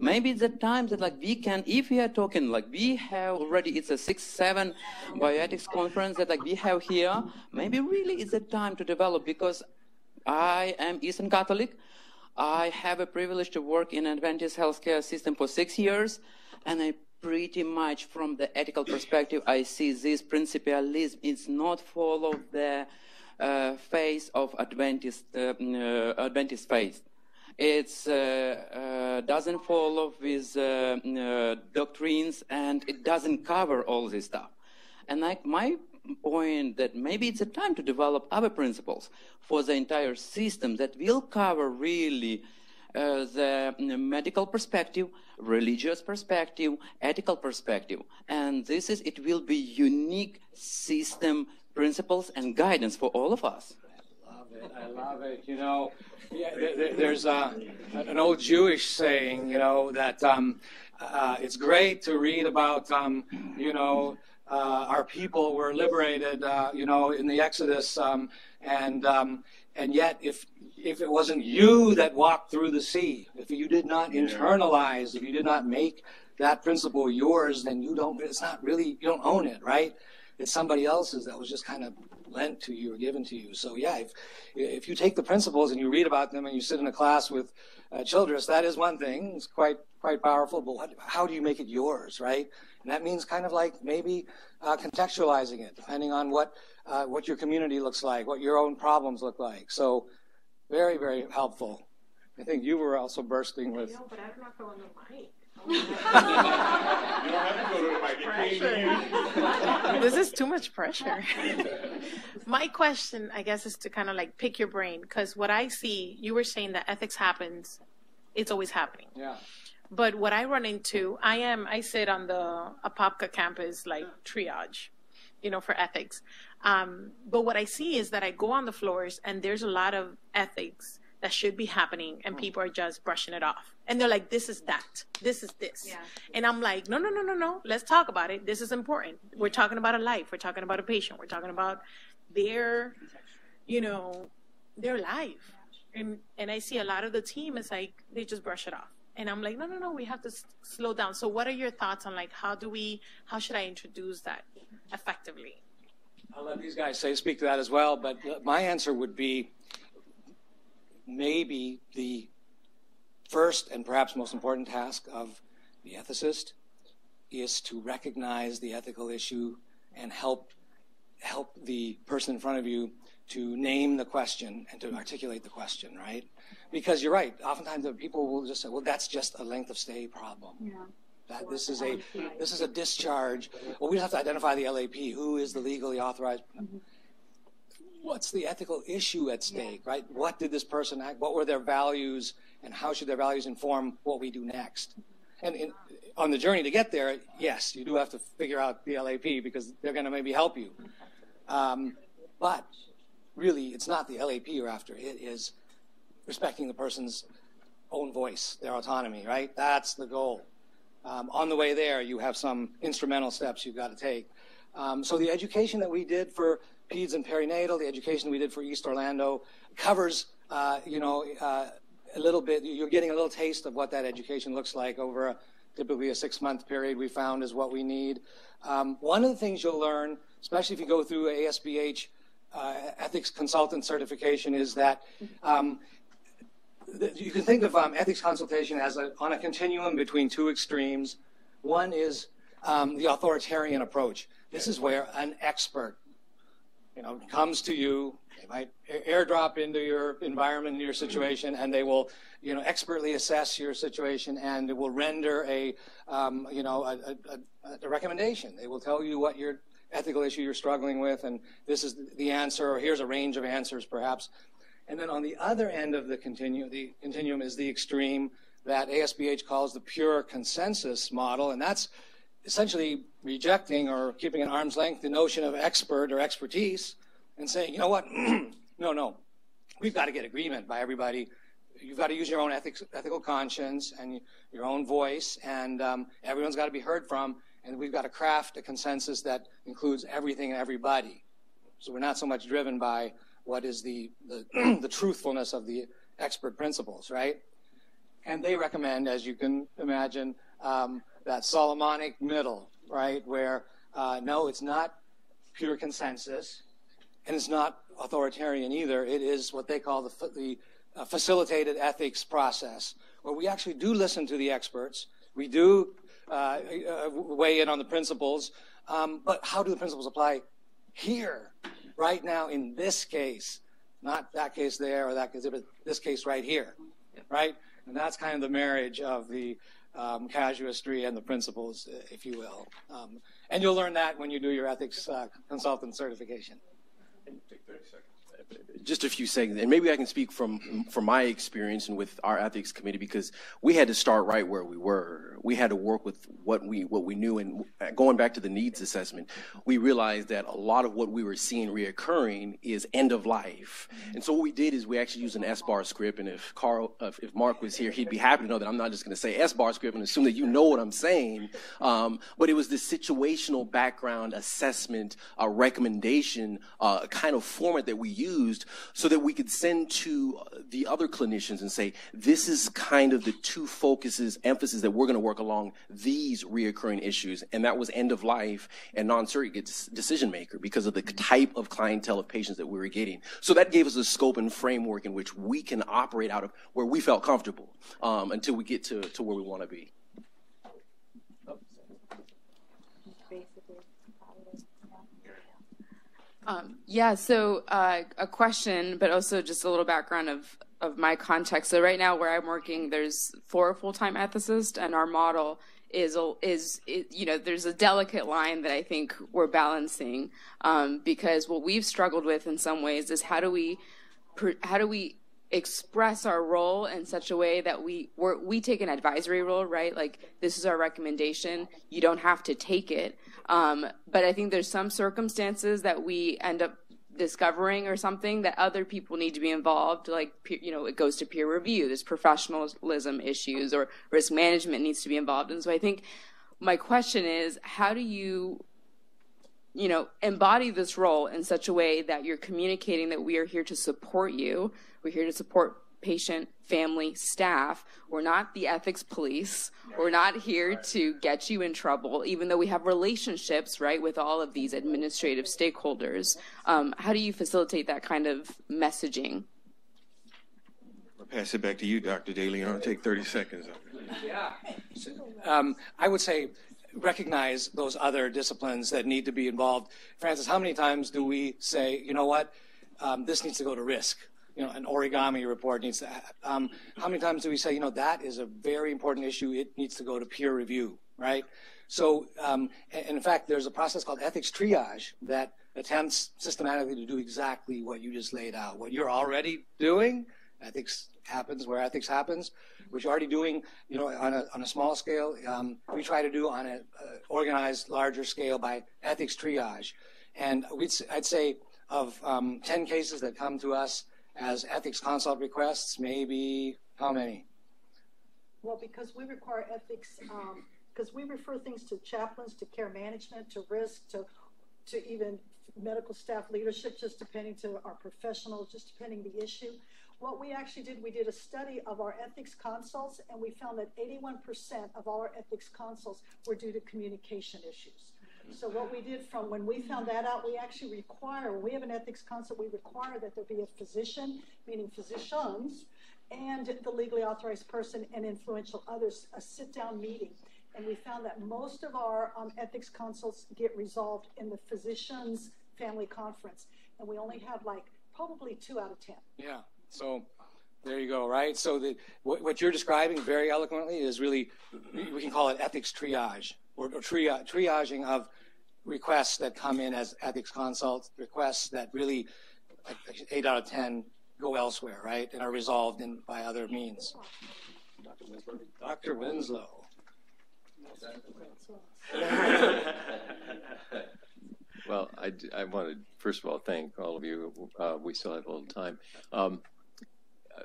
Maybe it's the time that like we can, if we are talking like we have already, it's a six, seven bioethics conference that like we have here. Maybe really it's a time to develop because I am Eastern Catholic. I have a privilege to work in Adventist healthcare system for six years, and I pretty much from the ethical perspective, I see this principlism is not follow the uh, face of Adventist uh, uh, Adventist faith. It uh, uh, doesn't follow with uh, doctrines and it doesn't cover all this stuff. And like my point that maybe it's a time to develop other principles for the entire system that will cover really uh, the medical perspective, religious perspective, ethical perspective. And this is, it will be unique system principles and guidance for all of us. I love it. I love it. You know, yeah, there's uh, an old Jewish saying, you know, that um, uh, it's great to read about, um, you know, uh, our people were liberated, uh, you know, in the Exodus, um, and um, and yet if if it wasn't you that walked through the sea, if you did not internalize, if you did not make that principle yours, then you don't. It's not really you don't own it, right? It's somebody else's that was just kind of lent to you or given to you. So yeah, if if you take the principles and you read about them and you sit in a class with uh, children, that is one thing. It's quite quite powerful. But what, how do you make it yours, right? And that means kind of like maybe uh, contextualizing it, depending on what uh, what your community looks like, what your own problems look like. So very very helpful. I think you were also bursting with. No, but not going to mic. this is too much pressure. My question, I guess, is to kind of like pick your brain because what I see, you were saying that ethics happens, it's always happening. Yeah. But what I run into, I am, I sit on the Apopka campus like triage, you know, for ethics. Um, but what I see is that I go on the floors and there's a lot of ethics that should be happening and mm. people are just brushing it off. And they're like this is that. This is this. Yeah. and i'm like no no no no no. Let's talk about it. This is important. We're talking about a life. We're talking about a patient. We're talking about their you know their life. And and i see a lot of the team is like they just brush it off. And i'm like no no no. We have to s- slow down. So what are your thoughts on like how do we how should i introduce that effectively? I'll let these guys say speak to that as well but uh, my answer would be maybe the first and perhaps most important task of the ethicist is to recognize the ethical issue and help help the person in front of you to name the question and to articulate the question, right? Because you're right. Oftentimes, the people will just say, "Well, that's just a length of stay problem." Yeah. That this is a this is a discharge. Well, we just have to identify the LAP. Who is the legally authorized? Mm-hmm what's the ethical issue at stake, yeah. right? What did this person act? What were their values, and how should their values inform what we do next? And in, on the journey to get there, yes, you do have to figure out the LAP because they're going to maybe help you. Um, but really, it's not the LAP you're after. It is respecting the person's own voice, their autonomy, right? That's the goal. Um, on the way there, you have some instrumental steps you've got to take. Um, so the education that we did for peds and perinatal, the education we did for East Orlando covers, uh, you know, uh, a little bit. You're getting a little taste of what that education looks like over a, typically a six-month period. We found is what we need. Um, one of the things you'll learn, especially if you go through ASBH uh, ethics consultant certification, is that um, you can think of um, ethics consultation as a, on a continuum between two extremes. One is um, the authoritarian approach. This is where an expert you know, comes to you. They might airdrop into your environment, your situation, and they will, you know, expertly assess your situation and it will render a, um, you know, a, a, a, recommendation. They will tell you what your ethical issue you're struggling with, and this is the answer, or here's a range of answers, perhaps. And then on the other end of the continuum, the continuum is the extreme that ASBH calls the pure consensus model, and that's essentially rejecting or keeping at arm's length the notion of expert or expertise and saying, you know what, no, no, we've got to get agreement by everybody. You've got to use your own ethics, ethical conscience and your own voice, and um, everyone's got to be heard from, and we've got to craft a consensus that includes everything and everybody. So we're not so much driven by what is the, the, the truthfulness of the expert principles, right? And they recommend, as you can imagine, um, that Solomonic middle, right, where uh, no, it's not pure consensus, and it's not authoritarian either. It is what they call the, the uh, facilitated ethics process, where we actually do listen to the experts. We do uh, uh weigh in on the principles, um, but how do the principles apply here, right now, in this case? Not that case there or that case, but this case right here, right? And that's kind of the marriage of the um, casuistry and the principles, if you will. Um, and you'll learn that when you do your ethics uh, consultant certification. Take 30 seconds just a few seconds, and maybe I can speak from from my experience and with our ethics committee because we had to start right where we were. We had to work with what we what we knew, and going back to the needs assessment, we realized that a lot of what we were seeing reoccurring is end of life. And so what we did is we actually used an SBAR script. And if Carl, if, Mark was here, he'd be happy to know that I'm not just going to say SBAR script and assume that you know what I'm saying. Um, but it was this situational background assessment, a recommendation, uh, kind of format that we used so that we could send to the other clinicians and say, this is kind of the two focuses, emphasis that we're going to work along these reoccurring issues. And that was end of life and non-surrogate decision maker because of the type of clientele of patients that we were getting. So that gave us a scope and framework in which we can operate out of where we felt comfortable um, until we get to, to where we want to be. Um, yeah, so uh, a question, but also just a little background of, of my context. So right now, where I'm working, there's four full-time ethicists, and our model is is, is you know there's a delicate line that I think we're balancing um, because what we've struggled with in some ways is how do we how do we express our role in such a way that we we take an advisory role, right? Like this is our recommendation. You don't have to take it, um, but I think there's some circumstances that we end up discovering or something that other people need to be involved. Like you know, it goes to peer review. There's professionalism issues or risk management needs to be involved. And so I think my question is, how do you you know, embody this role in such a way that you're communicating that we are here to support you. We're here to support patient, family, staff. We're not the ethics police. We're not here to get you in trouble, even though we have relationships, right, with all of these administrative stakeholders. Um, how do you facilitate that kind of messaging? I'll pass it back to you, Dr. Daly. I'll take 30 seconds. Yeah. Um, I would say recognize those other disciplines that need to be involved. Francis, how many times do we say, you know what, um, this needs to go to risk? You know, an origami report needs to. Um, how many times do we say, you know, that is a very important issue. It needs to go to peer review, right? So, um, and in fact, there's a process called ethics triage that attempts systematically to do exactly what you just laid out. What you're already doing, ethics happens where ethics happens which you're already doing, you know, on a, on a small scale. Um, we try to do on an uh, organized, larger scale by ethics triage. And I'd say of um, 10 cases that come to us as ethics consult requests, maybe how many? Well, because we require ethics, because um, we refer things to chaplains, to care management, to risk, to to even medical staff leadership, just depending to our professionals, just depending the issue. What we actually did, we did a study of our ethics consults, and we found that 81% of all our ethics consults were due to communication issues. So what we did from when we found that out, we actually require, when we have an ethics consult, we require that there be a physician, meaning physicians, and the legally authorized person and influential others, a sit-down meeting. And we found that most of our um, ethics consults get resolved in the physician's family conference. And we only have like probably two out of 10. Yeah. So there you go, right? So what, what, you're describing very eloquently is really, we can call it ethics triage or, or triaging of requests that come in as ethics consults, requests that really, eight out of 10 go elsewhere, right? And are resolved in, by other means. Dr. Winslow. well, I, I want to first of all thank all of you. Uh, we still have a little time um,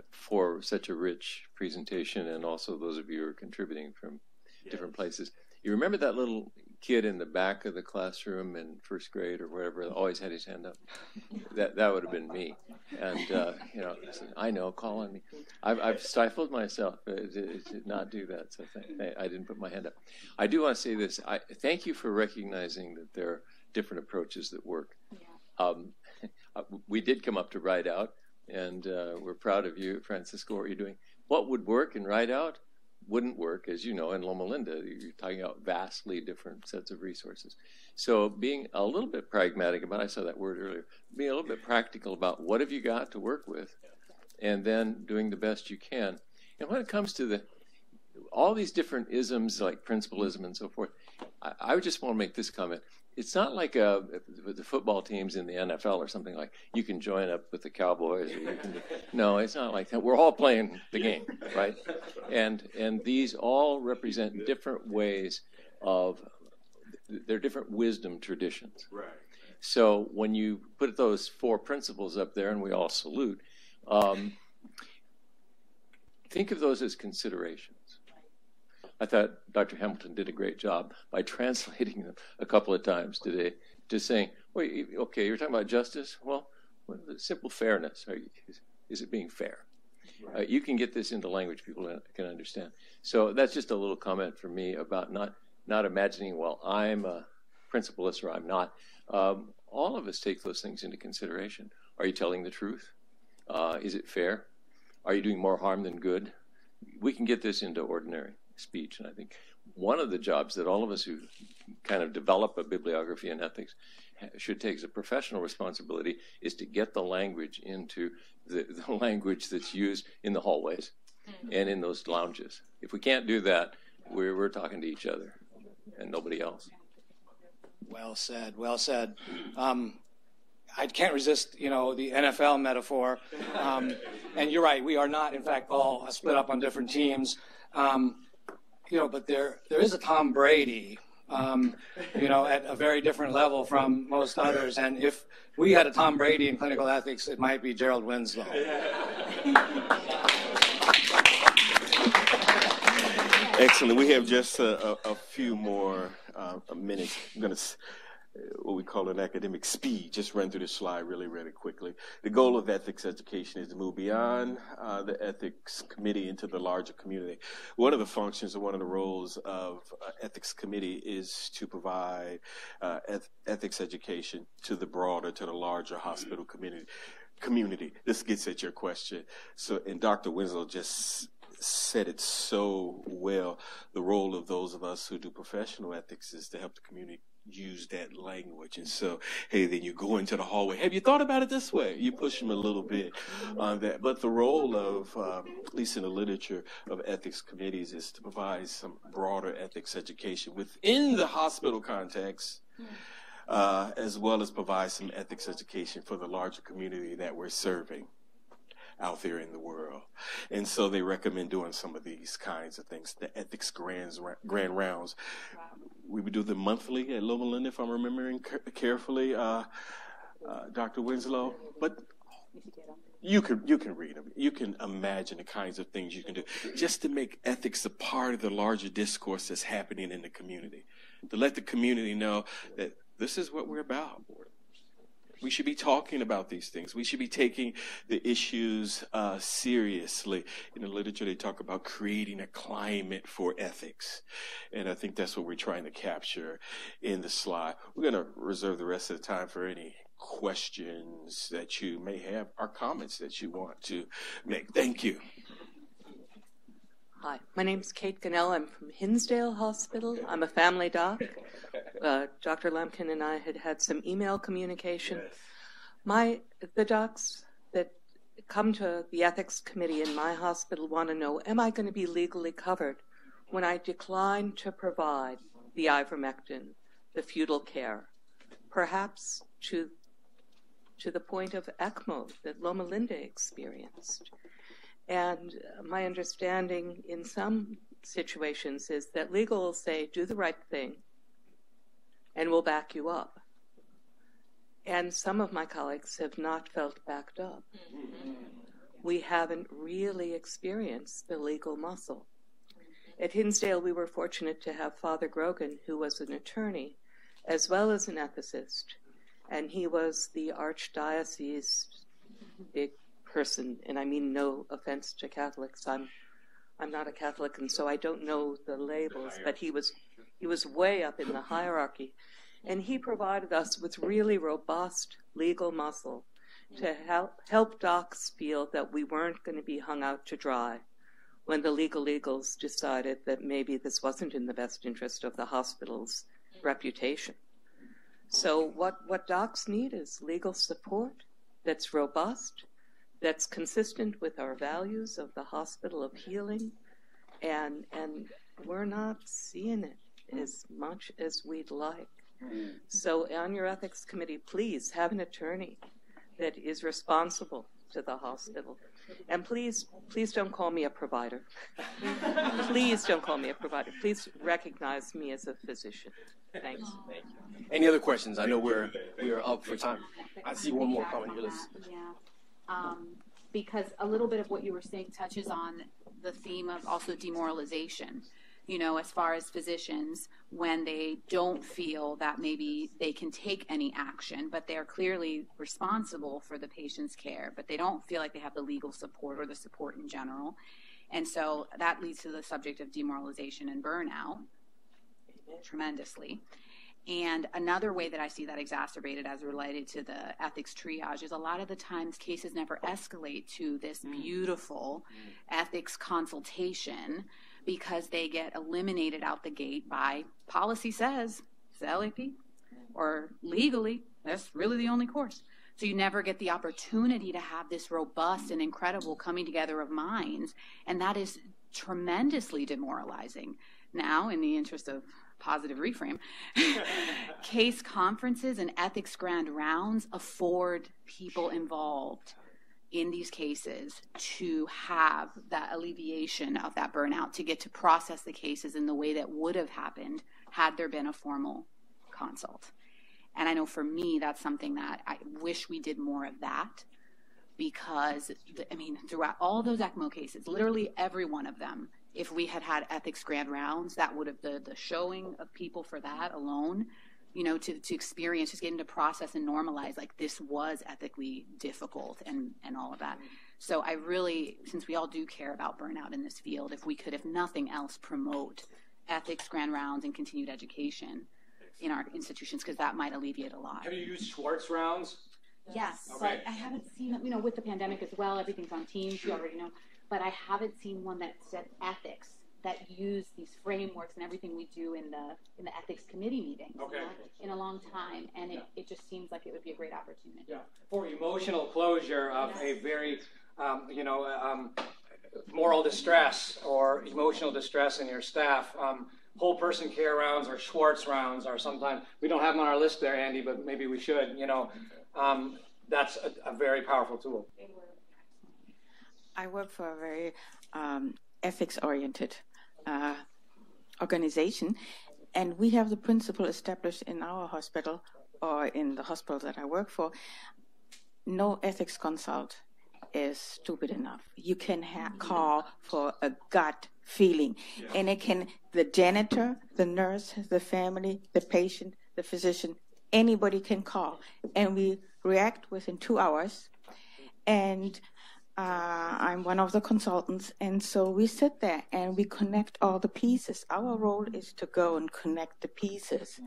for such a rich presentation, and also those of you who are contributing from yes. different places. You remember that little kid in the back of the classroom in first grade or whatever always had his hand up. That that would have been me. And uh, you know, I know, call on me. I've, I've stifled myself to, to, not do that, so I didn't put my hand up. I do want to say this. I thank you for recognizing that there are different approaches that work. Um, we did come up to Rideout, and uh, we're proud of you, Francisco. What you're doing. What would work in Rideout wouldn't work, as you know, in Loma Linda. You're talking about vastly different sets of resources. So being a little bit pragmatic about, I saw that word earlier, being a little bit practical about what have you got to work with, and then doing the best you can. And when it comes to the all these different isms like principlism and so forth, I, I just want to make this comment it's not like uh, the football teams in the NFL or something like you can join up with the Cowboys. Or you can no, it's not like that. We're all playing the game, right? And and these all represent different ways of they're different wisdom traditions. Right. So when you put those four principles up there, and we all salute, um, think of those as considerations. I thought Dr. Hamilton did a great job by translating them a couple of times today, just saying, "Wait, okay, you're talking about justice. Well, simple fairness. Is, is, it being fair? Right. Uh, you can get this into language people can understand. So that's just a little comment for me about not not imagining, well, I'm a principlist or I'm not. Um, all of us take those things into consideration. Are you telling the truth? Uh, is it fair? Are you doing more harm than good? We can get this into ordinary speech. And I think one of the jobs that all of us who kind of develop a bibliography in ethics should take as a professional responsibility is to get the language into the, the language that's used in the hallways mm-hmm. and in those lounges. If we can't do that, we're, we're talking to each other and nobody else. Well said. Well said. Um, I can't resist, you know, the NFL metaphor. Um, and you're right. We are not, in fact, all split up on different teams. Um, you know, but there there is a Tom Brady, um, you know, at a very different level from most others. And if we had a Tom Brady in clinical ethics, it might be Gerald Winslow. Excellent. We have just a, a, a few more uh, minutes. I'm going to what we call an academic speed. Just run through the slide really, really quickly. The goal of ethics education is to move beyond uh, the ethics committee into the larger community. One of the functions and one of the roles of uh, ethics committee is to provide uh, eth- ethics education to the broader, to the larger hospital community. Community. This gets at your question. So, and Dr. Winslow just said it so well. The role of those of us who do professional ethics is to help the community use that language. And so, hey, then you go into the hallway. Have you thought about it this way? You push them a little bit on that. But the role of, um, at least in the literature of ethics committees, is to provide some broader ethics education within the hospital context. Uh, as well as provide some ethics education for the larger community that we're serving out there in the world. And so they recommend doing some of these kinds of things, the ethics grand, grand rounds we would do them monthly at Loma Linda, if I'm remembering carefully, uh, uh, Dr. Winslow. But you can you can read them. You can imagine the kinds of things you can do just to make ethics a part of the larger discourse that's happening in the community. To let the community know that this is what we're about. We should be talking about these things. We should be taking the issues uh, seriously. In the literature, they talk about creating a climate for ethics. And I think that's what we're trying to capture in the slide. We're going to reserve the rest of the time for any questions that you may have or comments that you want to make. Thank you. Hi, my name is Kate Gannell. I'm from Hinsdale Hospital. I'm a family doc. Uh, Dr. Lampkin and I had had some email communication. Yes. My the docs that come to the ethics committee in my hospital want to know: Am I going to be legally covered when I decline to provide the ivermectin, the fetal care, perhaps to to the point of ECMO that Loma Linda experienced? And my understanding in some situations is that legal will say, do the right thing, and we'll back you up. And some of my colleagues have not felt backed up. Mm-hmm. We haven't really experienced the legal muscle. At Hinsdale, we were fortunate to have Father Grogan, who was an attorney as well as an ethicist, and he was the archdiocese big person. And I mean no offense to Catholics. I'm I'm not a Catholic, and so I don't know the labels, but he was he was way up in the hierarchy, and he provided us with really robust legal muscle to help help docs feel that we weren't going to be hung out to dry when the legal legals decided that maybe this wasn't in the best interest of the hospital's reputation. So what what docs need is legal support that's robust, that's consistent with our values of the hospital of healing, and and we're not seeing it as much as we'd like. So on your ethics committee, please have an attorney that is responsible to the hospital. And please, please don't call me a provider. please don't call me a provider. Please recognize me as a physician. Thanks. Thank you. Any other questions? I know we're we are up for time. I see one more comment here. Let's... Um, because a little bit of what you were saying touches on the theme of also demoralization you know, as far as physicians, when they don't feel that maybe they can take any action, but they're clearly responsible for the patient's care, but they don't feel like they have the legal support or the support in general. And so that leads to the subject of demoralization and burnout tremendously. And another way that I see that exacerbated as related to the ethics triage is a lot of the times cases never escalate to this mm. beautiful mm. ethics consultation because they get eliminated out the gate by policy says it's LAP or legally. That's really the only course. So you never get the opportunity to have this robust and incredible coming together of minds. And that is tremendously demoralizing. Now, in the interest of positive reframe, case conferences and ethics grand rounds afford people involved in these cases to have that alleviation of that burnout, to get to process the cases in the way that would have happened had there been a formal consult. And I know for me, that's something that I wish we did more of that because, I mean, throughout all those ECMO cases, literally every one of them, if we had had ethics grand rounds, that would have, the, the showing of people for that alone you know, to, to experience, just getting to process and normalize like this was ethically difficult and, and all of that. So I really, since we all do care about burnout in this field, if we could, if nothing else, promote ethics, grand rounds, and continued education in our institutions, because that might alleviate a lot. Have you used Schwartz rounds? Yes, okay. but I haven't seen, them, you know, with the pandemic as well, everything's on Teams, you already know. But I haven't seen one that said ethics that use these frameworks and everything we do in the in the ethics committee meetings okay. you know, in a long time and it, it just seems like it would be a great opportunity yeah for emotional closure of yes. a very um, you know um, moral distress or emotional distress in your staff um, whole person care rounds or schwartz rounds are sometimes we don't have them on our list there andy but maybe we should you know um, that's a, a, very powerful tool i work for a very um, ethics oriented uh, organization. And we have the principle established in our hospital or in the hospital that I work for no ethics consult is stupid enough. You can ha- call for a gut feeling, and it can the janitor, the nurse, the family, the patient, the physician, anybody can call, and we react within two hours. And uh, I'm one of the consultants, and so we sit there and we connect all the pieces. Our role is to go and connect the pieces,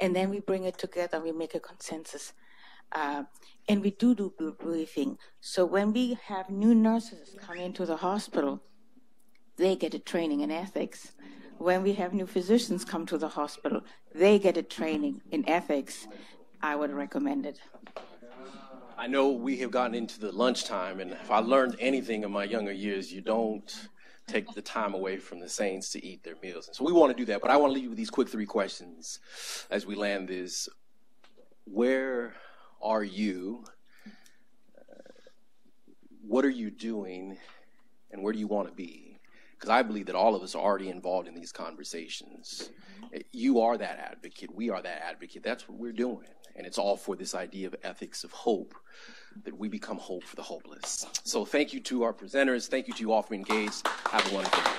and then we bring it together. We make a consensus, uh, and we do do briefing. So when we have new nurses come into the hospital, they get a training in ethics. When we have new physicians come to the hospital, they get a training in ethics. I would recommend it. I know we have gotten into the lunchtime, and if I learned anything in my younger years, you don't take the time away from the saints to eat their meals. And so we want to do that, but I want to leave you with these quick three questions as we land this. Where are you? Uh, what are you doing? and where do you want to be? Because I believe that all of us are already involved in these conversations. You are that advocate. We are that advocate. That's what we're doing. And it's all for this idea of ethics of hope, that we become hope for the hopeless. So thank you to our presenters. Thank you to you all for engaged. Have a wonderful day.